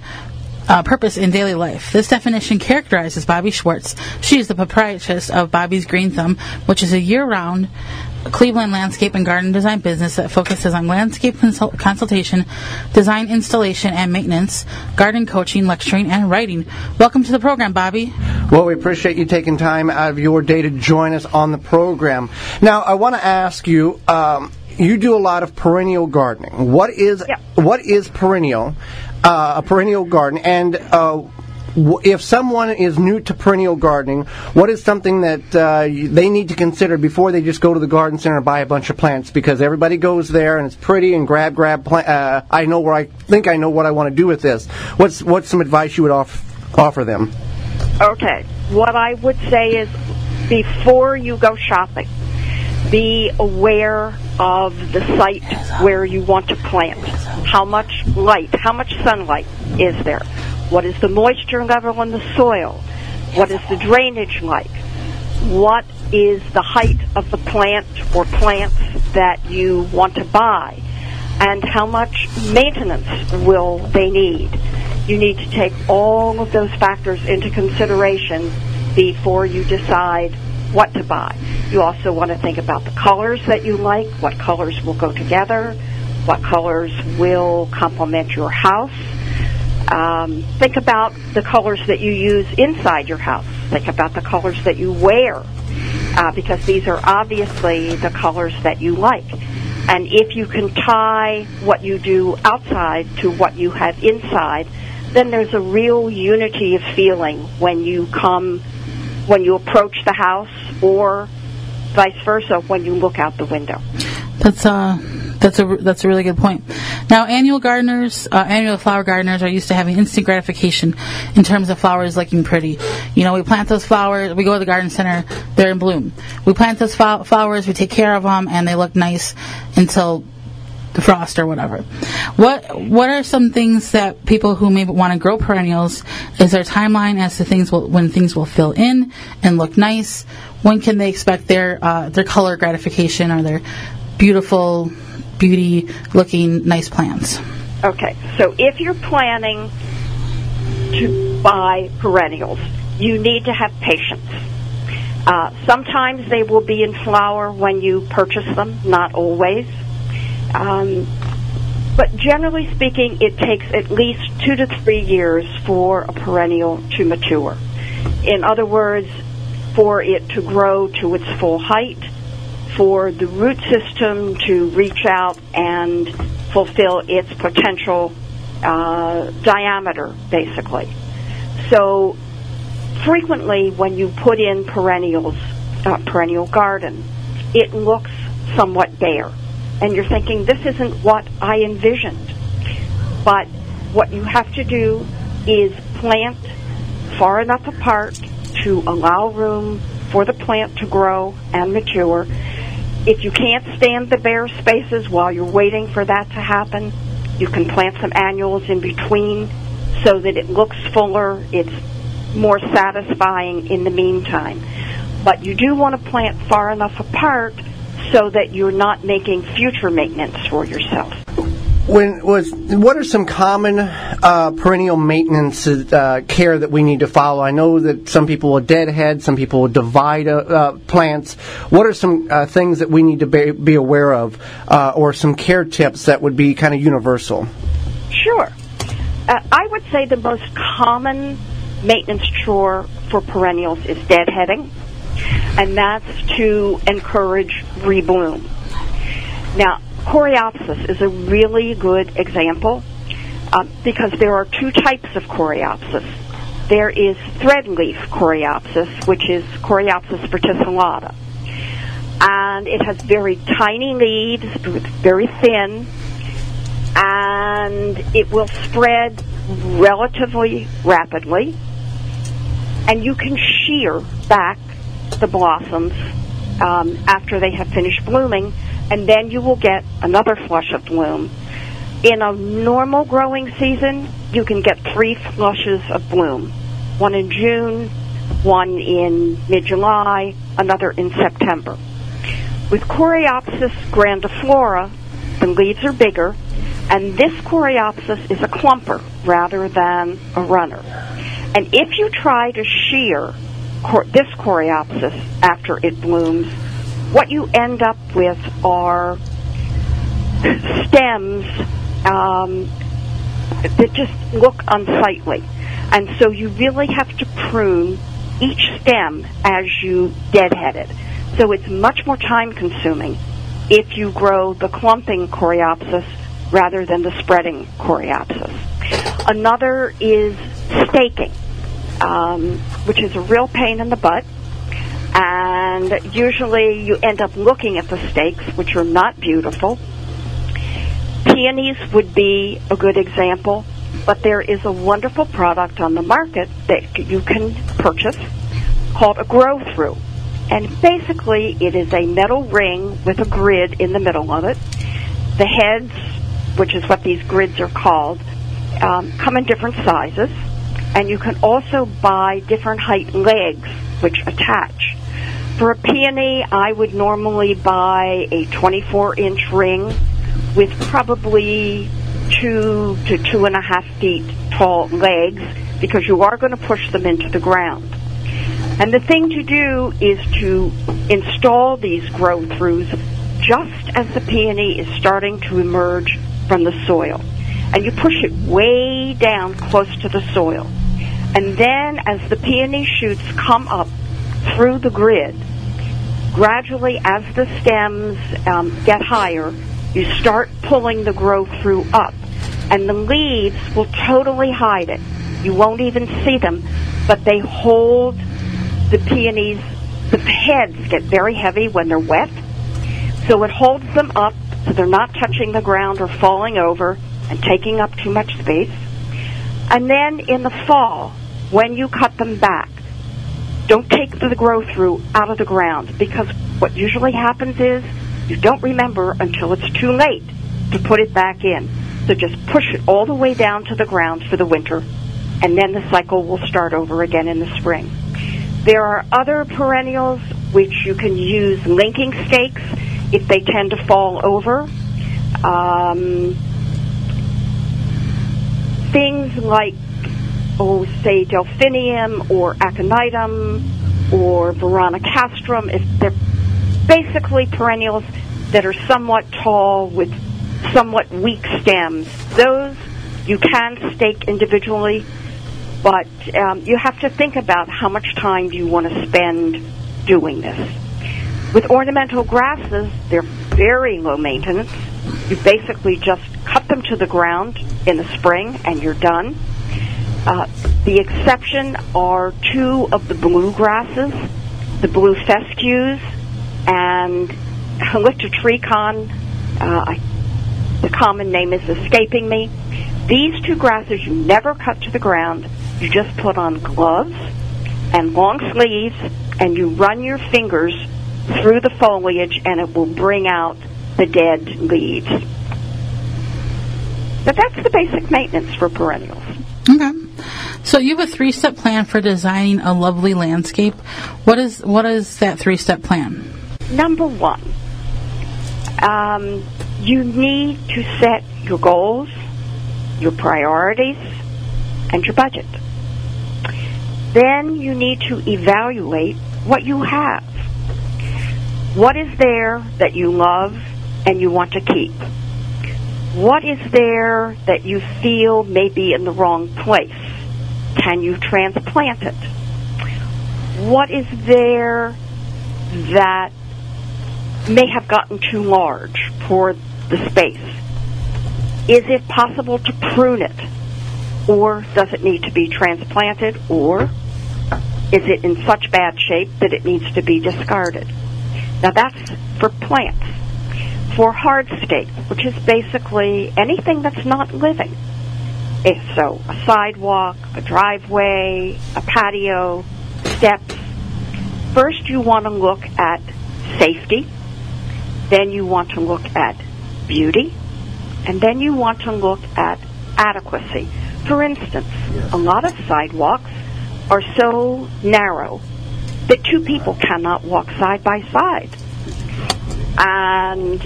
uh, purpose in daily life. This definition characterizes Bobbie Schwartz. She is the proprietress of Bobbie's Green Thumb, which is a year-round Cleveland landscape and garden design business that focuses on landscape consult- consultation, design installation and maintenance, garden coaching, lecturing, and writing. Welcome to the program, Bobbie. Well, we appreciate you taking time out of your day to join us on the program. Now, I want to ask you. Um, you do a lot of perennial gardening. What is Yeah. what is perennial? Uh, a perennial garden, and uh, w- if someone is new to perennial gardening, what is something that uh, they need to consider before they just go to the garden center and buy a bunch of plants? Because everybody goes there and it's pretty and grab grab. Pla- uh, I know where I think I know what I want to do with this. What's what's some advice you would off- offer them? Okay. What I would say is before you go shopping, be aware of the site where you want to plant. How much light, how much sunlight is there? What is the moisture level in the soil? What is the drainage like? What is the height of the plant or plants that you want to buy? And how much maintenance will they need? You need to take all of those factors into consideration before you decide what to buy. You also want to think about the colors that you like, what colors will go together, what colors will complement your house. Um, think about the colors that you use inside your house. Think about the colors that you wear, uh, because these are obviously the colors that you like. And if you can tie what you do outside to what you have inside, then there's a real unity of feeling when you come, when you approach the house, or vice versa when you look out the window. That's uh, that's a that's a really good point. Now, annual gardeners, uh, annual flower gardeners are used to having instant gratification in terms of flowers looking pretty. You know, we plant those flowers, we go to the garden center, they're in bloom. We plant those flowers, we take care of them, and they look nice until the frost or whatever. What what are some things that people who may want to grow perennials is there a timeline as to things will, when things will fill in and look nice? When can they expect their uh, their color gratification or their beautiful beauty looking nice plants? Okay, so if you're planning to buy perennials, you need to have patience. Uh, sometimes they will be in flower when you purchase them, not always. Um, but generally speaking, it takes at least two to three years for a perennial to mature. In other words, for it to grow to its full height, for the root system to reach out and fulfill its potential uh, diameter, basically. So frequently, when you put in perennials, uh, perennial garden, it looks somewhat bare, and you're thinking this isn't what I envisioned. But what you have to do is plant far enough apart to allow room for the plant to grow and mature. If you can't stand the bare spaces while you're waiting for that to happen, you can plant some annuals in between so that it looks fuller, it's more satisfying in the meantime. But you do want to plant far enough apart so that you're not making future maintenance for yourself. When was what are some common uh, perennial maintenance uh, care that we need to follow? I know that some people will deadhead, some people will divide uh, uh plants. What are some uh, things that we need to be, be aware of, uh, or some care tips that would be kind of universal? Sure. I would say the most common maintenance chore for perennials is deadheading, and that's to encourage rebloom. Now, Coreopsis is a really good example uh, because there are two types of Coreopsis. There is threadleaf Coreopsis, which is Coreopsis verticillata. And it has very tiny leaves, very thin, and it will spread relatively rapidly. And you can shear back the blossoms um, after they have finished blooming and then you will get another flush of bloom. In a normal growing season, you can get three flushes of bloom. One in June, one in mid-July, another in September. With Coreopsis grandiflora, the leaves are bigger, and this Coreopsis is a clumper rather than a runner. And if you try to shear this Coreopsis after it blooms, what you end up with are stems um, that just look unsightly. And so you really have to prune each stem as you deadhead it. So it's much more time consuming if you grow the clumping coreopsis rather than the spreading coreopsis. Another is staking, um, which is a real pain in the butt and usually you end up looking at the stakes, which are not beautiful. Peonies would be a good example, but there is a wonderful product on the market that you can purchase called a grow through. And basically, it is a metal ring with a grid in the middle of it. The heads, which is what these grids are called, um, come in different sizes. And you can also buy different height legs which attach. For a peony, I would normally buy a 24 inch ring with probably two to two and a half feet tall legs because you are going to push them into the ground. And the thing to do is to install these grow throughs just as the peony is starting to emerge from the soil. And you push it way down close to the soil. And then as the peony shoots come up through the grid, gradually as the stems um, get higher, you start pulling the growth through up. And the leaves will totally hide it. You won't even see them, but they hold the peonies. The heads get very heavy when they're wet, so it holds them up so they're not touching the ground or falling over and taking up too much space. And then in the fall, when you cut them back, don't take the growth through out of the ground because what usually happens is you don't remember until it's too late to put it back in. So just push it all the way down to the ground for the winter, and then the cycle will start over again in the spring. There are other perennials which you can use linking stakes if they tend to fall over. Um, things like, oh, say delphinium or aconitum or veronicastrum, if they're basically perennials that are somewhat tall with somewhat weak stems. Those you can stake individually, but um, you have to think about how much time do you want to spend doing this. With ornamental grasses, they're very low maintenance. You basically just cut them to the ground in the spring and you're done. Uh, the exception are two of the blue grasses, the blue fescues and Halictotrichum. Uh, I, the common name is escaping me. These two grasses you never cut to the ground. You just put on gloves and long sleeves and you run your fingers through the foliage and it will bring out the dead leaves. But that's the basic maintenance for perennials. Okay. So you have a three-step plan for designing a lovely landscape. What is what is that three-step plan? Number one, um, you need to set your goals, your priorities, and your budget. Then you need to evaluate what you have. What is there that you love and you want to keep? What is there that you feel may be in the wrong place? Can you transplant it? What is there that may have gotten too large for the space? Is it possible to prune it? Or does it need to be transplanted? Or is it in such bad shape that it needs to be discarded? Now that's for plants. For hardscape, which is basically anything that's not living. If so, a sidewalk, a driveway, a patio, steps. First you want to look at safety, then you want to look at beauty, and then you want to look at adequacy. For instance, a lot of sidewalks are so narrow that two people cannot walk side by side. And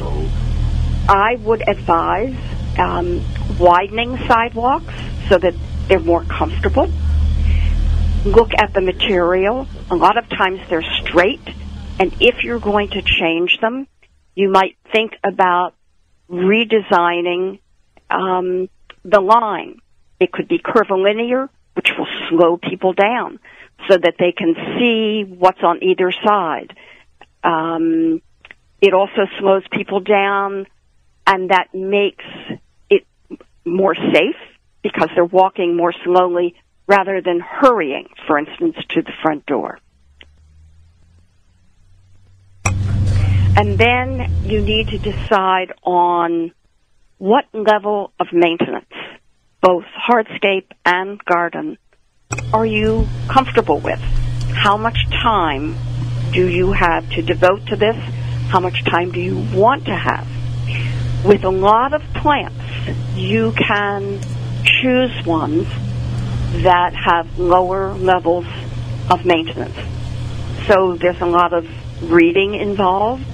I would advise um, widening sidewalks so that they're more comfortable. Look at the material. A lot of times they're straight, and if you're going to change them, you might think about redesigning um, the line. It could be curvilinear, which will slow people down so that they can see what's on either side. Um, it also slows people down, and that makes more safe because they're walking more slowly rather than hurrying, for instance, to the front door. And then you need to decide on what level of maintenance, both hardscape and garden, are you comfortable with? How much time do you have to devote to this? How much time do you want to have? With a lot of plants, you can choose ones that have lower levels of maintenance. So there's a lot of reading involved,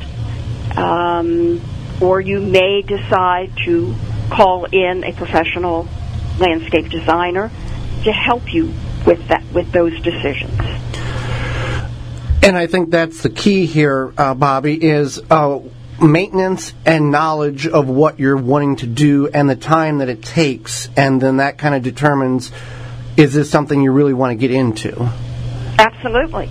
um, or you may decide to call in a professional landscape designer to help you with that with those decisions. And I think that's the key here, uh, Bobbie, is uh, maintenance and knowledge of what you're wanting to do and the time that it takes, and then that kind of determines is this something you really want to get into? Absolutely.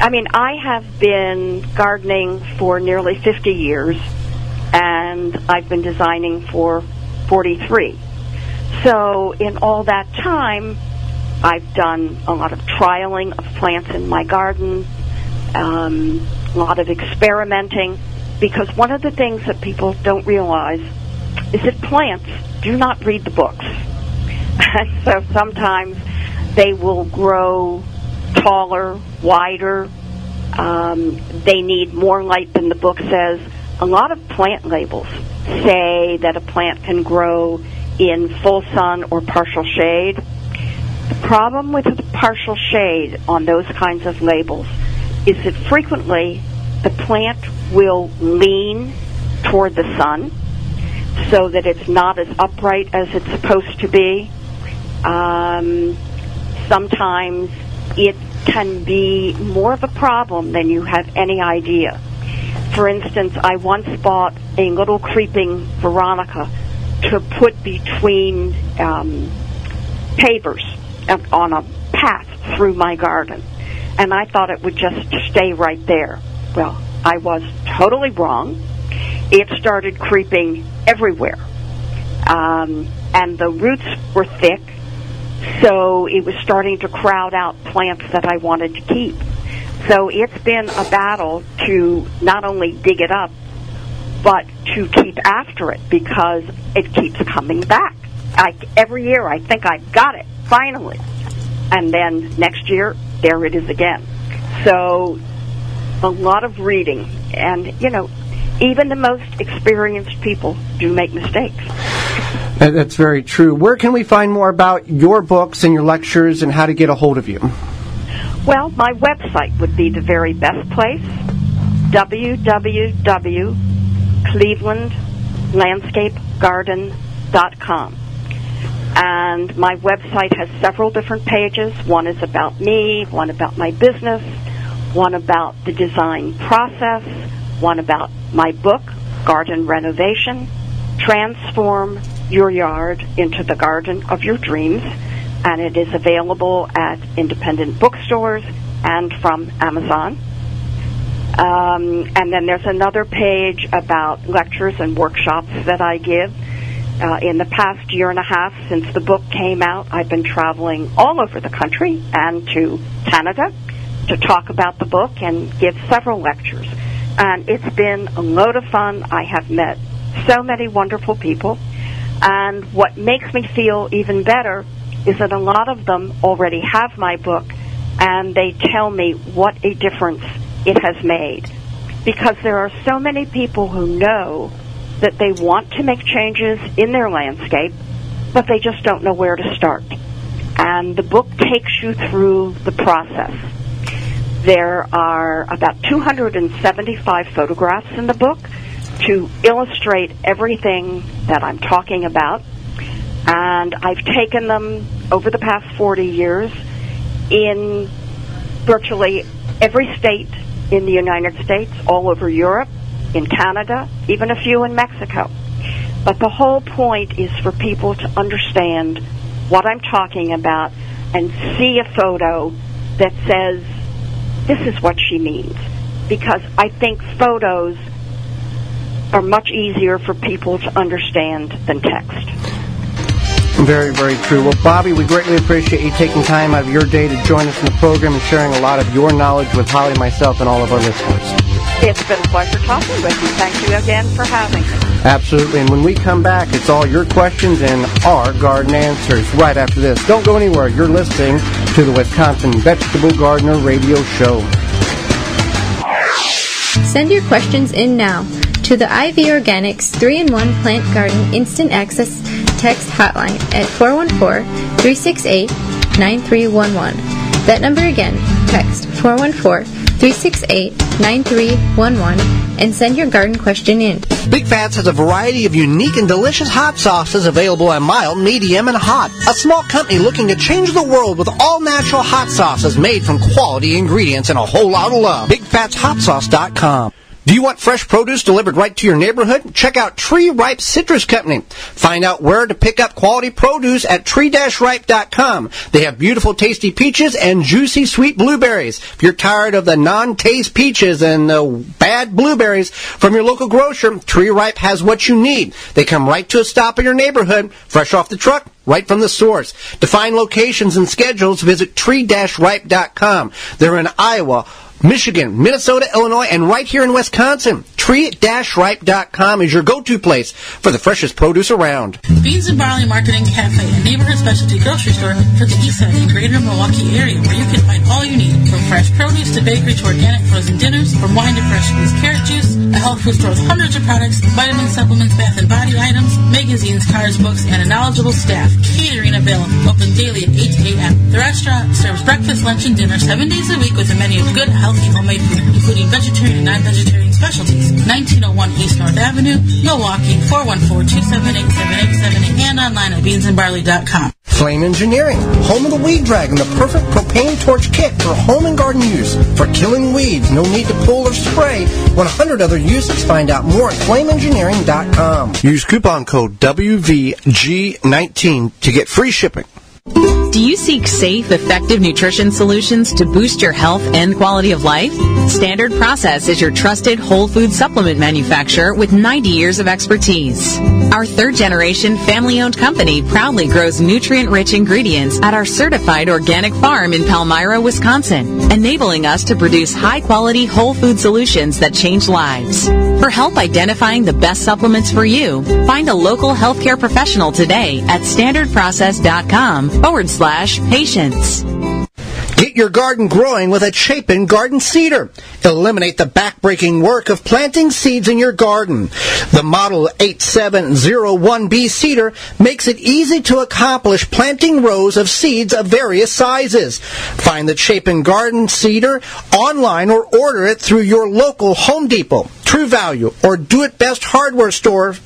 I mean, I have been gardening for nearly 50 years, and I've been designing for 43. So, in all that time, I've done a lot of trialing of plants in my garden, um, a lot of experimenting, because one of the things that people don't realize is that plants do not read the books. And so sometimes they will grow taller, wider. Um, they need more light than the book says. A lot of plant labels say that a plant can grow in full sun or partial shade. The problem with the partial shade on those kinds of labels is that frequently the plant will lean toward the sun so that it's not as upright as it's supposed to be. Um, sometimes it can be more of a problem than you have any idea. For instance, I once bought a little creeping veronica to put between um, pavers on a path through my garden, and I thought it would just stay right there. Well, I was totally wrong. It started creeping everywhere, um, and the roots were thick, so it was starting to crowd out plants that I wanted to keep. So it's been a battle to not only dig it up, but to keep after it because it keeps coming back. I, every year I think I've got it, finally. And then next year, there it is again. So a lot of reading. And, you know, even the most experienced people do make mistakes. That's very true. Where can we find more about your books and your lectures and how to get a hold of you? Well, my website would be the very best place www.clevelandlandscapegarden.com. And my website has several different pages. One is about me, one about my business, one about the design process, one about my book, Garden Renovation, Transform Your Yard into the Garden of Your Dreams, and it is available at independent bookstores and from Amazon. Um, and then there's another page about lectures and workshops that I give. Uh, in the past year and a half since the book came out, I've been traveling all over the country and to Canada to talk about the book and give several lectures. And it's been a load of fun. I have met so many wonderful people. And what makes me feel even better is that a lot of them already have my book and they tell me what a difference it has made. Because there are so many people who know that they want to make changes in their landscape, but they just don't know where to start. And the book takes you through the process. There are about 275 photographs in the book to illustrate everything that I'm talking about. And I've taken them over the past 40 years in virtually every state in the United States, all over Europe, in Canada, even a few in Mexico. But the whole point is for people to understand what I'm talking about and see a photo that says, this is what she means. Because I think photos are much easier for people to understand than text. Very, very true. Well, Bobbie, we greatly appreciate you taking time out of your day to join us in the program and sharing a lot of your knowledge with Holly, myself, and all of our listeners. It's been a pleasure talking with you. Thank you again for having me. Absolutely. And when we come back, it's all your questions and our garden answers right after this. Don't go anywhere. You're listening to the Wisconsin Vegetable Gardener Radio Show. Send your questions in now to the IV Organics 3-in-1 Plant Garden Instant Access text hotline at 414-368-9311. That number again, text 414-368-9311 and send your garden question in. Big Fats has a variety of unique and delicious hot sauces available at mild, medium, and hot. A small company looking to change the world with all natural hot sauces made from quality ingredients and a whole lot of love. BigFatsHotSauce.com. Do you want fresh produce delivered right to your neighborhood? Check out Tree Ripe Citrus Company. Find out where to pick up quality produce at tree-ripe.com. They have beautiful tasty peaches and juicy sweet blueberries. If you're tired of the non-taste peaches and the bad blueberries from your local grocer, Tree Ripe has what you need. They come right to a stop in your neighborhood, fresh off the truck, right from the source. To find locations and schedules, visit tree-ripe.com. They're in Iowa, Michigan, Minnesota, Illinois, and right here in Wisconsin. Tree-ripe.com is your go-to place for the freshest produce around. Beans and Barley Marketing Cafe, a neighborhood specialty grocery store for the east side and greater Milwaukee area where you can find all you need. From fresh produce to bakery to organic frozen dinners, from wine to fresh squeezed carrot juice, a health food store with hundreds of products, vitamins, supplements, bath and body items, magazines, cards, books, and a knowledgeable staff. Catering available, open daily at 8 a.m. The restaurant serves breakfast, lunch, and dinner seven days a week with a menu of good, healthy homemade food, including vegetarian and non-vegetarian specialties. 1901 East North Avenue, Milwaukee, 414-278-7878, and online at beansandbarley.com. Flame Engineering, home of the Weed Dragon, the perfect propane torch kit for home and garden use. For killing weeds, no need to pull or spray. 100 other uses. Find out more at flameengineering.com. Use coupon code WVG19 to get free shipping. Do you seek safe, effective nutrition solutions to boost your health and quality of life? Standard Process is your trusted whole food supplement manufacturer with 90 years of expertise. Our third generation family owned company proudly grows nutrient rich ingredients at our certified organic farm in Palmyra, Wisconsin, enabling us to produce high quality whole food solutions that change lives. For help identifying the best supplements for you, find a local healthcare professional today at standardprocess.com forward slash patients. Get your garden growing with a Chapin garden seeder. Eliminate the backbreaking work of planting seeds in your garden. The Model 8701B seeder makes it easy to accomplish planting rows of seeds of various sizes. Find the Chapin garden seeder online or order it through your local Home Depot. True Value, or Do It Best hardware store.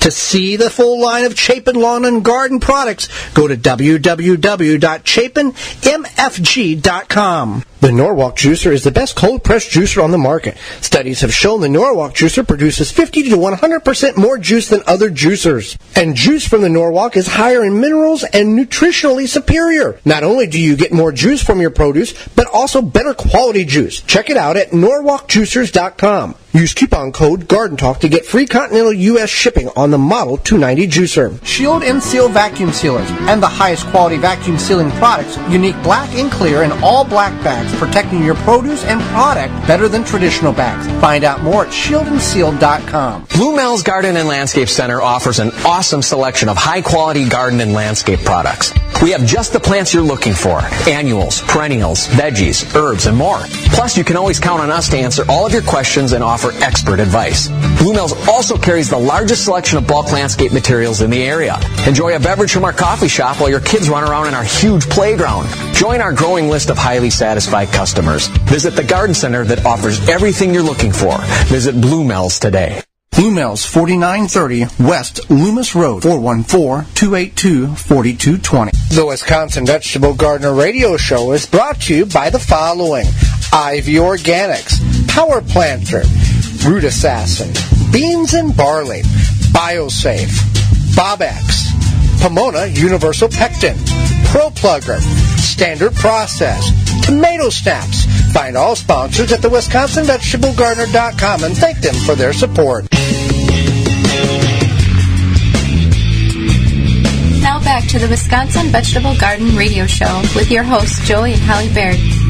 To see the full line of Chapin Lawn and Garden products, go to www.chapinmfg.com. The Norwalk juicer is the best cold pressed juicer on the market. Studies have shown the Norwalk juicer produces 50 to 100% more juice than other juicers. And juice from the Norwalk is higher in minerals and nutritionally superior. Not only do you get more juice from your produce, but also better quality juice. Check it out at norwalkjuicers.com. Use coupon code GARDENTALK to get free continental U.S. shipping on the Model 290 juicer. Shield and Seal vacuum sealers and the highest quality vacuum sealing products, unique black and clear and all black bags, protecting your produce and product better than traditional bags. Find out more at shieldandseal.com. Bluemel's Garden and Landscape Center offers an awesome selection of high quality garden and landscape products. We have just the plants you're looking for annuals, perennials, veggies, herbs, and more. Plus, you can always count on us to answer all of your questions and offer expert advice. Bluemel's also carries the largest selection of bulk landscape materials in the area. Enjoy a beverage from our coffee shop while your kids run around in our huge playground. Join our growing list of highly satisfied customers. Visit the garden center that offers everything you're looking for. Visit Bluemel's today. Bluemel's, 4930 West Loomis Road, 414-282-4220. The Wisconsin Vegetable Gardener Radio Show is brought to you by the following. IV Organics, Power Planter, Root Assassin, Beans and Barley, Biosafe, Bobbex, Pomona Universal Pectin, Pro Plugger, Standard Process, Tomato Snaps. Find all sponsors at the WisconsinVegetableGardener.com and thank them for their support. Now back to the Wisconsin Vegetable Garden Radio Show with your hosts, Joey and Holly Baird.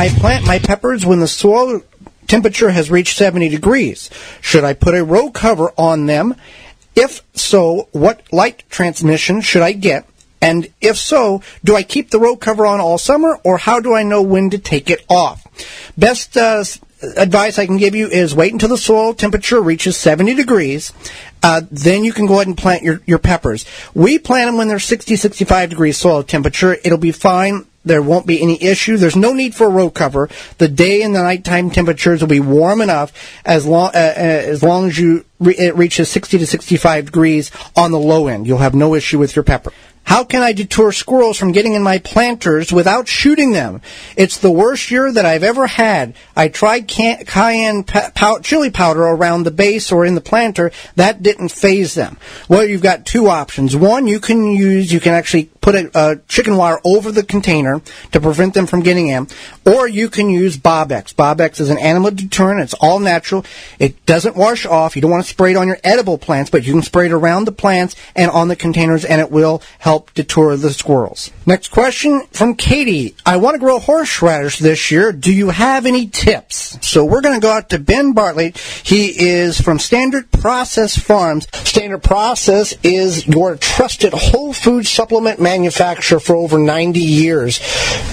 I plant my peppers when the soil temperature has reached 70 degrees? Should I put a row cover on them? If so, what light transmission should I get? And if so, do I keep the row cover on all summer or how do I know when to take it off? Best uh, advice I can give you is wait until the soil temperature reaches 70 degrees. Uh, then you can go ahead and plant your, your peppers. We plant them when they're 60, 65 degrees soil temperature. It'll be fine There won't be any issue. There's no need for a row cover. The day and the nighttime temperatures will be warm enough as long uh, uh, as long as you re- it reaches 60 to 65 degrees on the low end. You'll have no issue with your pepper. How can I deter squirrels from getting in my planters without shooting them? It's the worst year that I've ever had. I tried cayenne pow- chili powder around the base or in the planter. That didn't phase them. Well, you've got two options. One, you can use, you can actually put a, a chicken wire over the container to prevent them from getting in, or you can use Bobbex. Bobbex is an animal deterrent. It's all natural. It doesn't wash off. You don't want to spray it on your edible plants, but you can spray it around the plants and on the containers, and it will help deter the squirrels. Next question from Katie. I want to grow horseradish this year. Do you have any tips? So we're going to go out to Ben Bartlett. He is from Standard Process Farms. Standard Process is your trusted whole food supplement manufacturer for over 90 years.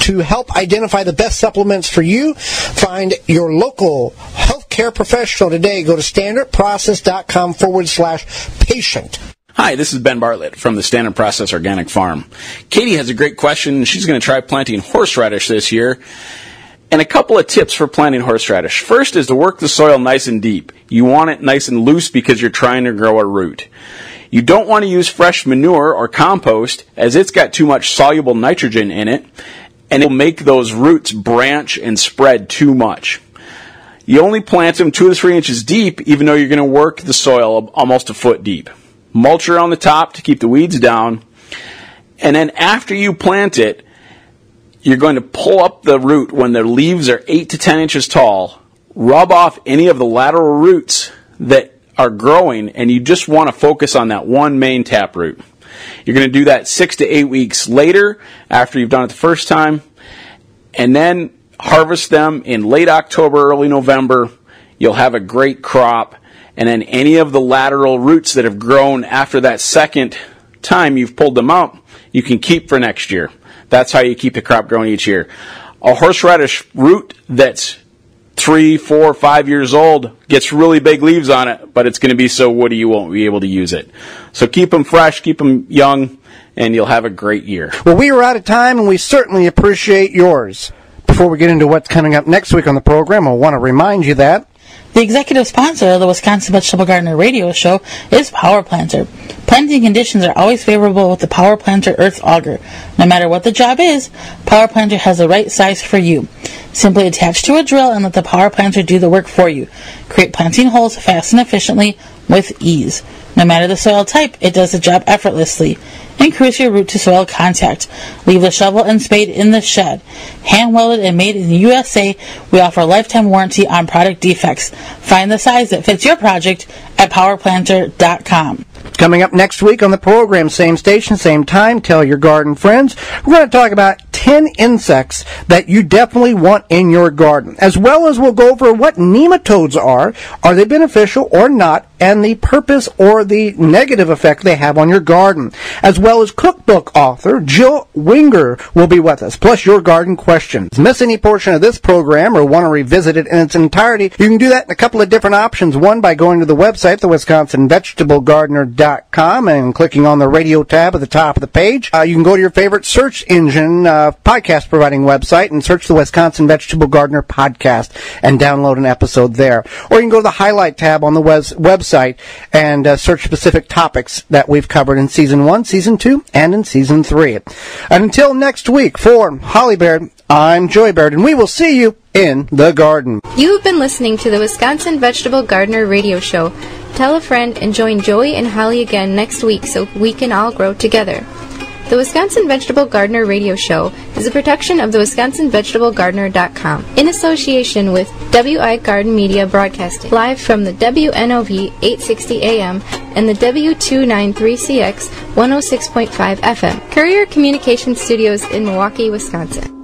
To help identify the best supplements for you, find your local healthcare professional today. Go to standardprocess.com forward slash patient. Hi, this is Ben Bartlett from the Standard Process Organic Farm. Katie has a great question. She's going to try planting horseradish this year. And a couple of tips for planting horseradish. First is to work the soil nice and deep. You want it nice and loose because you're trying to grow a root. You don't want to use fresh manure or compost as it's got too much soluble nitrogen in it and it will make those roots branch and spread too much. You only plant them two to three inches deep even though you're going to work the soil almost a foot deep. Mulch around the top to keep the weeds down. And then after you plant it, you're going to pull up the root when the leaves are 8 to 10 inches tall, rub off any of the lateral roots that are growing, and you just want to focus on that one main taproot. You're going to do that six to eight weeks later after you've done it the first time, and then harvest them in late October, early November. You'll have a great crop, and then any of the lateral roots that have grown after that second time you've pulled them out, you can keep for next year. That's how you keep the crop growing each year. A horseradish root that's three, four, five years old gets really big leaves on it, but it's going to be so woody you won't be able to use it. So keep them fresh, keep them young, and you'll have a great year. Well, we are out of time, and we certainly appreciate yours. Before we get into what's coming up next week on the program, I want to remind you that The executive sponsor of the Wisconsin Vegetable Gardener radio show is Power Planter. Planting conditions are always favorable with the Power Planter Earth Auger. No matter what the job is, Power Planter has the right size for you. Simply attach to a drill and let the Power Planter do the work for you. Create planting holes fast and efficiently with ease. No matter the soil type, it does the job effortlessly. Increase your root to soil contact. Leave the shovel and spade in the shed. Hand welded and made in the USA, we offer a lifetime warranty on product defects. Find the size that fits your project at powerplanter.com. Coming up next week on the program, same station, same time, tell your garden friends, we're going to talk about 10 insects that you definitely want in your garden, as well as we'll go over what nematodes are, are they beneficial or not, and the purpose or the negative effect they have on your garden, as well as cookbook author Jill Winger will be with us, plus your garden questions. Miss any portion of this program or want to revisit it in its entirety, you can do that in a couple of different options. One, by going to the website, the WisconsinVegetableGardener.com and clicking on the radio tab at the top of the page. Uh, you can go to your favorite search engine, uh, podcast providing website and search the Wisconsin Vegetable Gardener podcast and download an episode there. Or you can go to the highlight tab on the website and uh, search specific topics that we've covered in season one, season two, and in season three. And until next week, for Holly Baird, I'm Joey Baird, and we will see you in the garden. You have been listening to the Wisconsin Vegetable Gardener Radio Show. Tell a friend and join Joey and Holly again next week so we can all grow together. The Wisconsin Vegetable Gardener Radio Show is a production of the WisconsinVegetableGardener.com in association with WI Garden Media Broadcasting, live from the WNOV 860 AM and the W293CX 106.5 FM, Courier Communication Studios in Milwaukee, Wisconsin.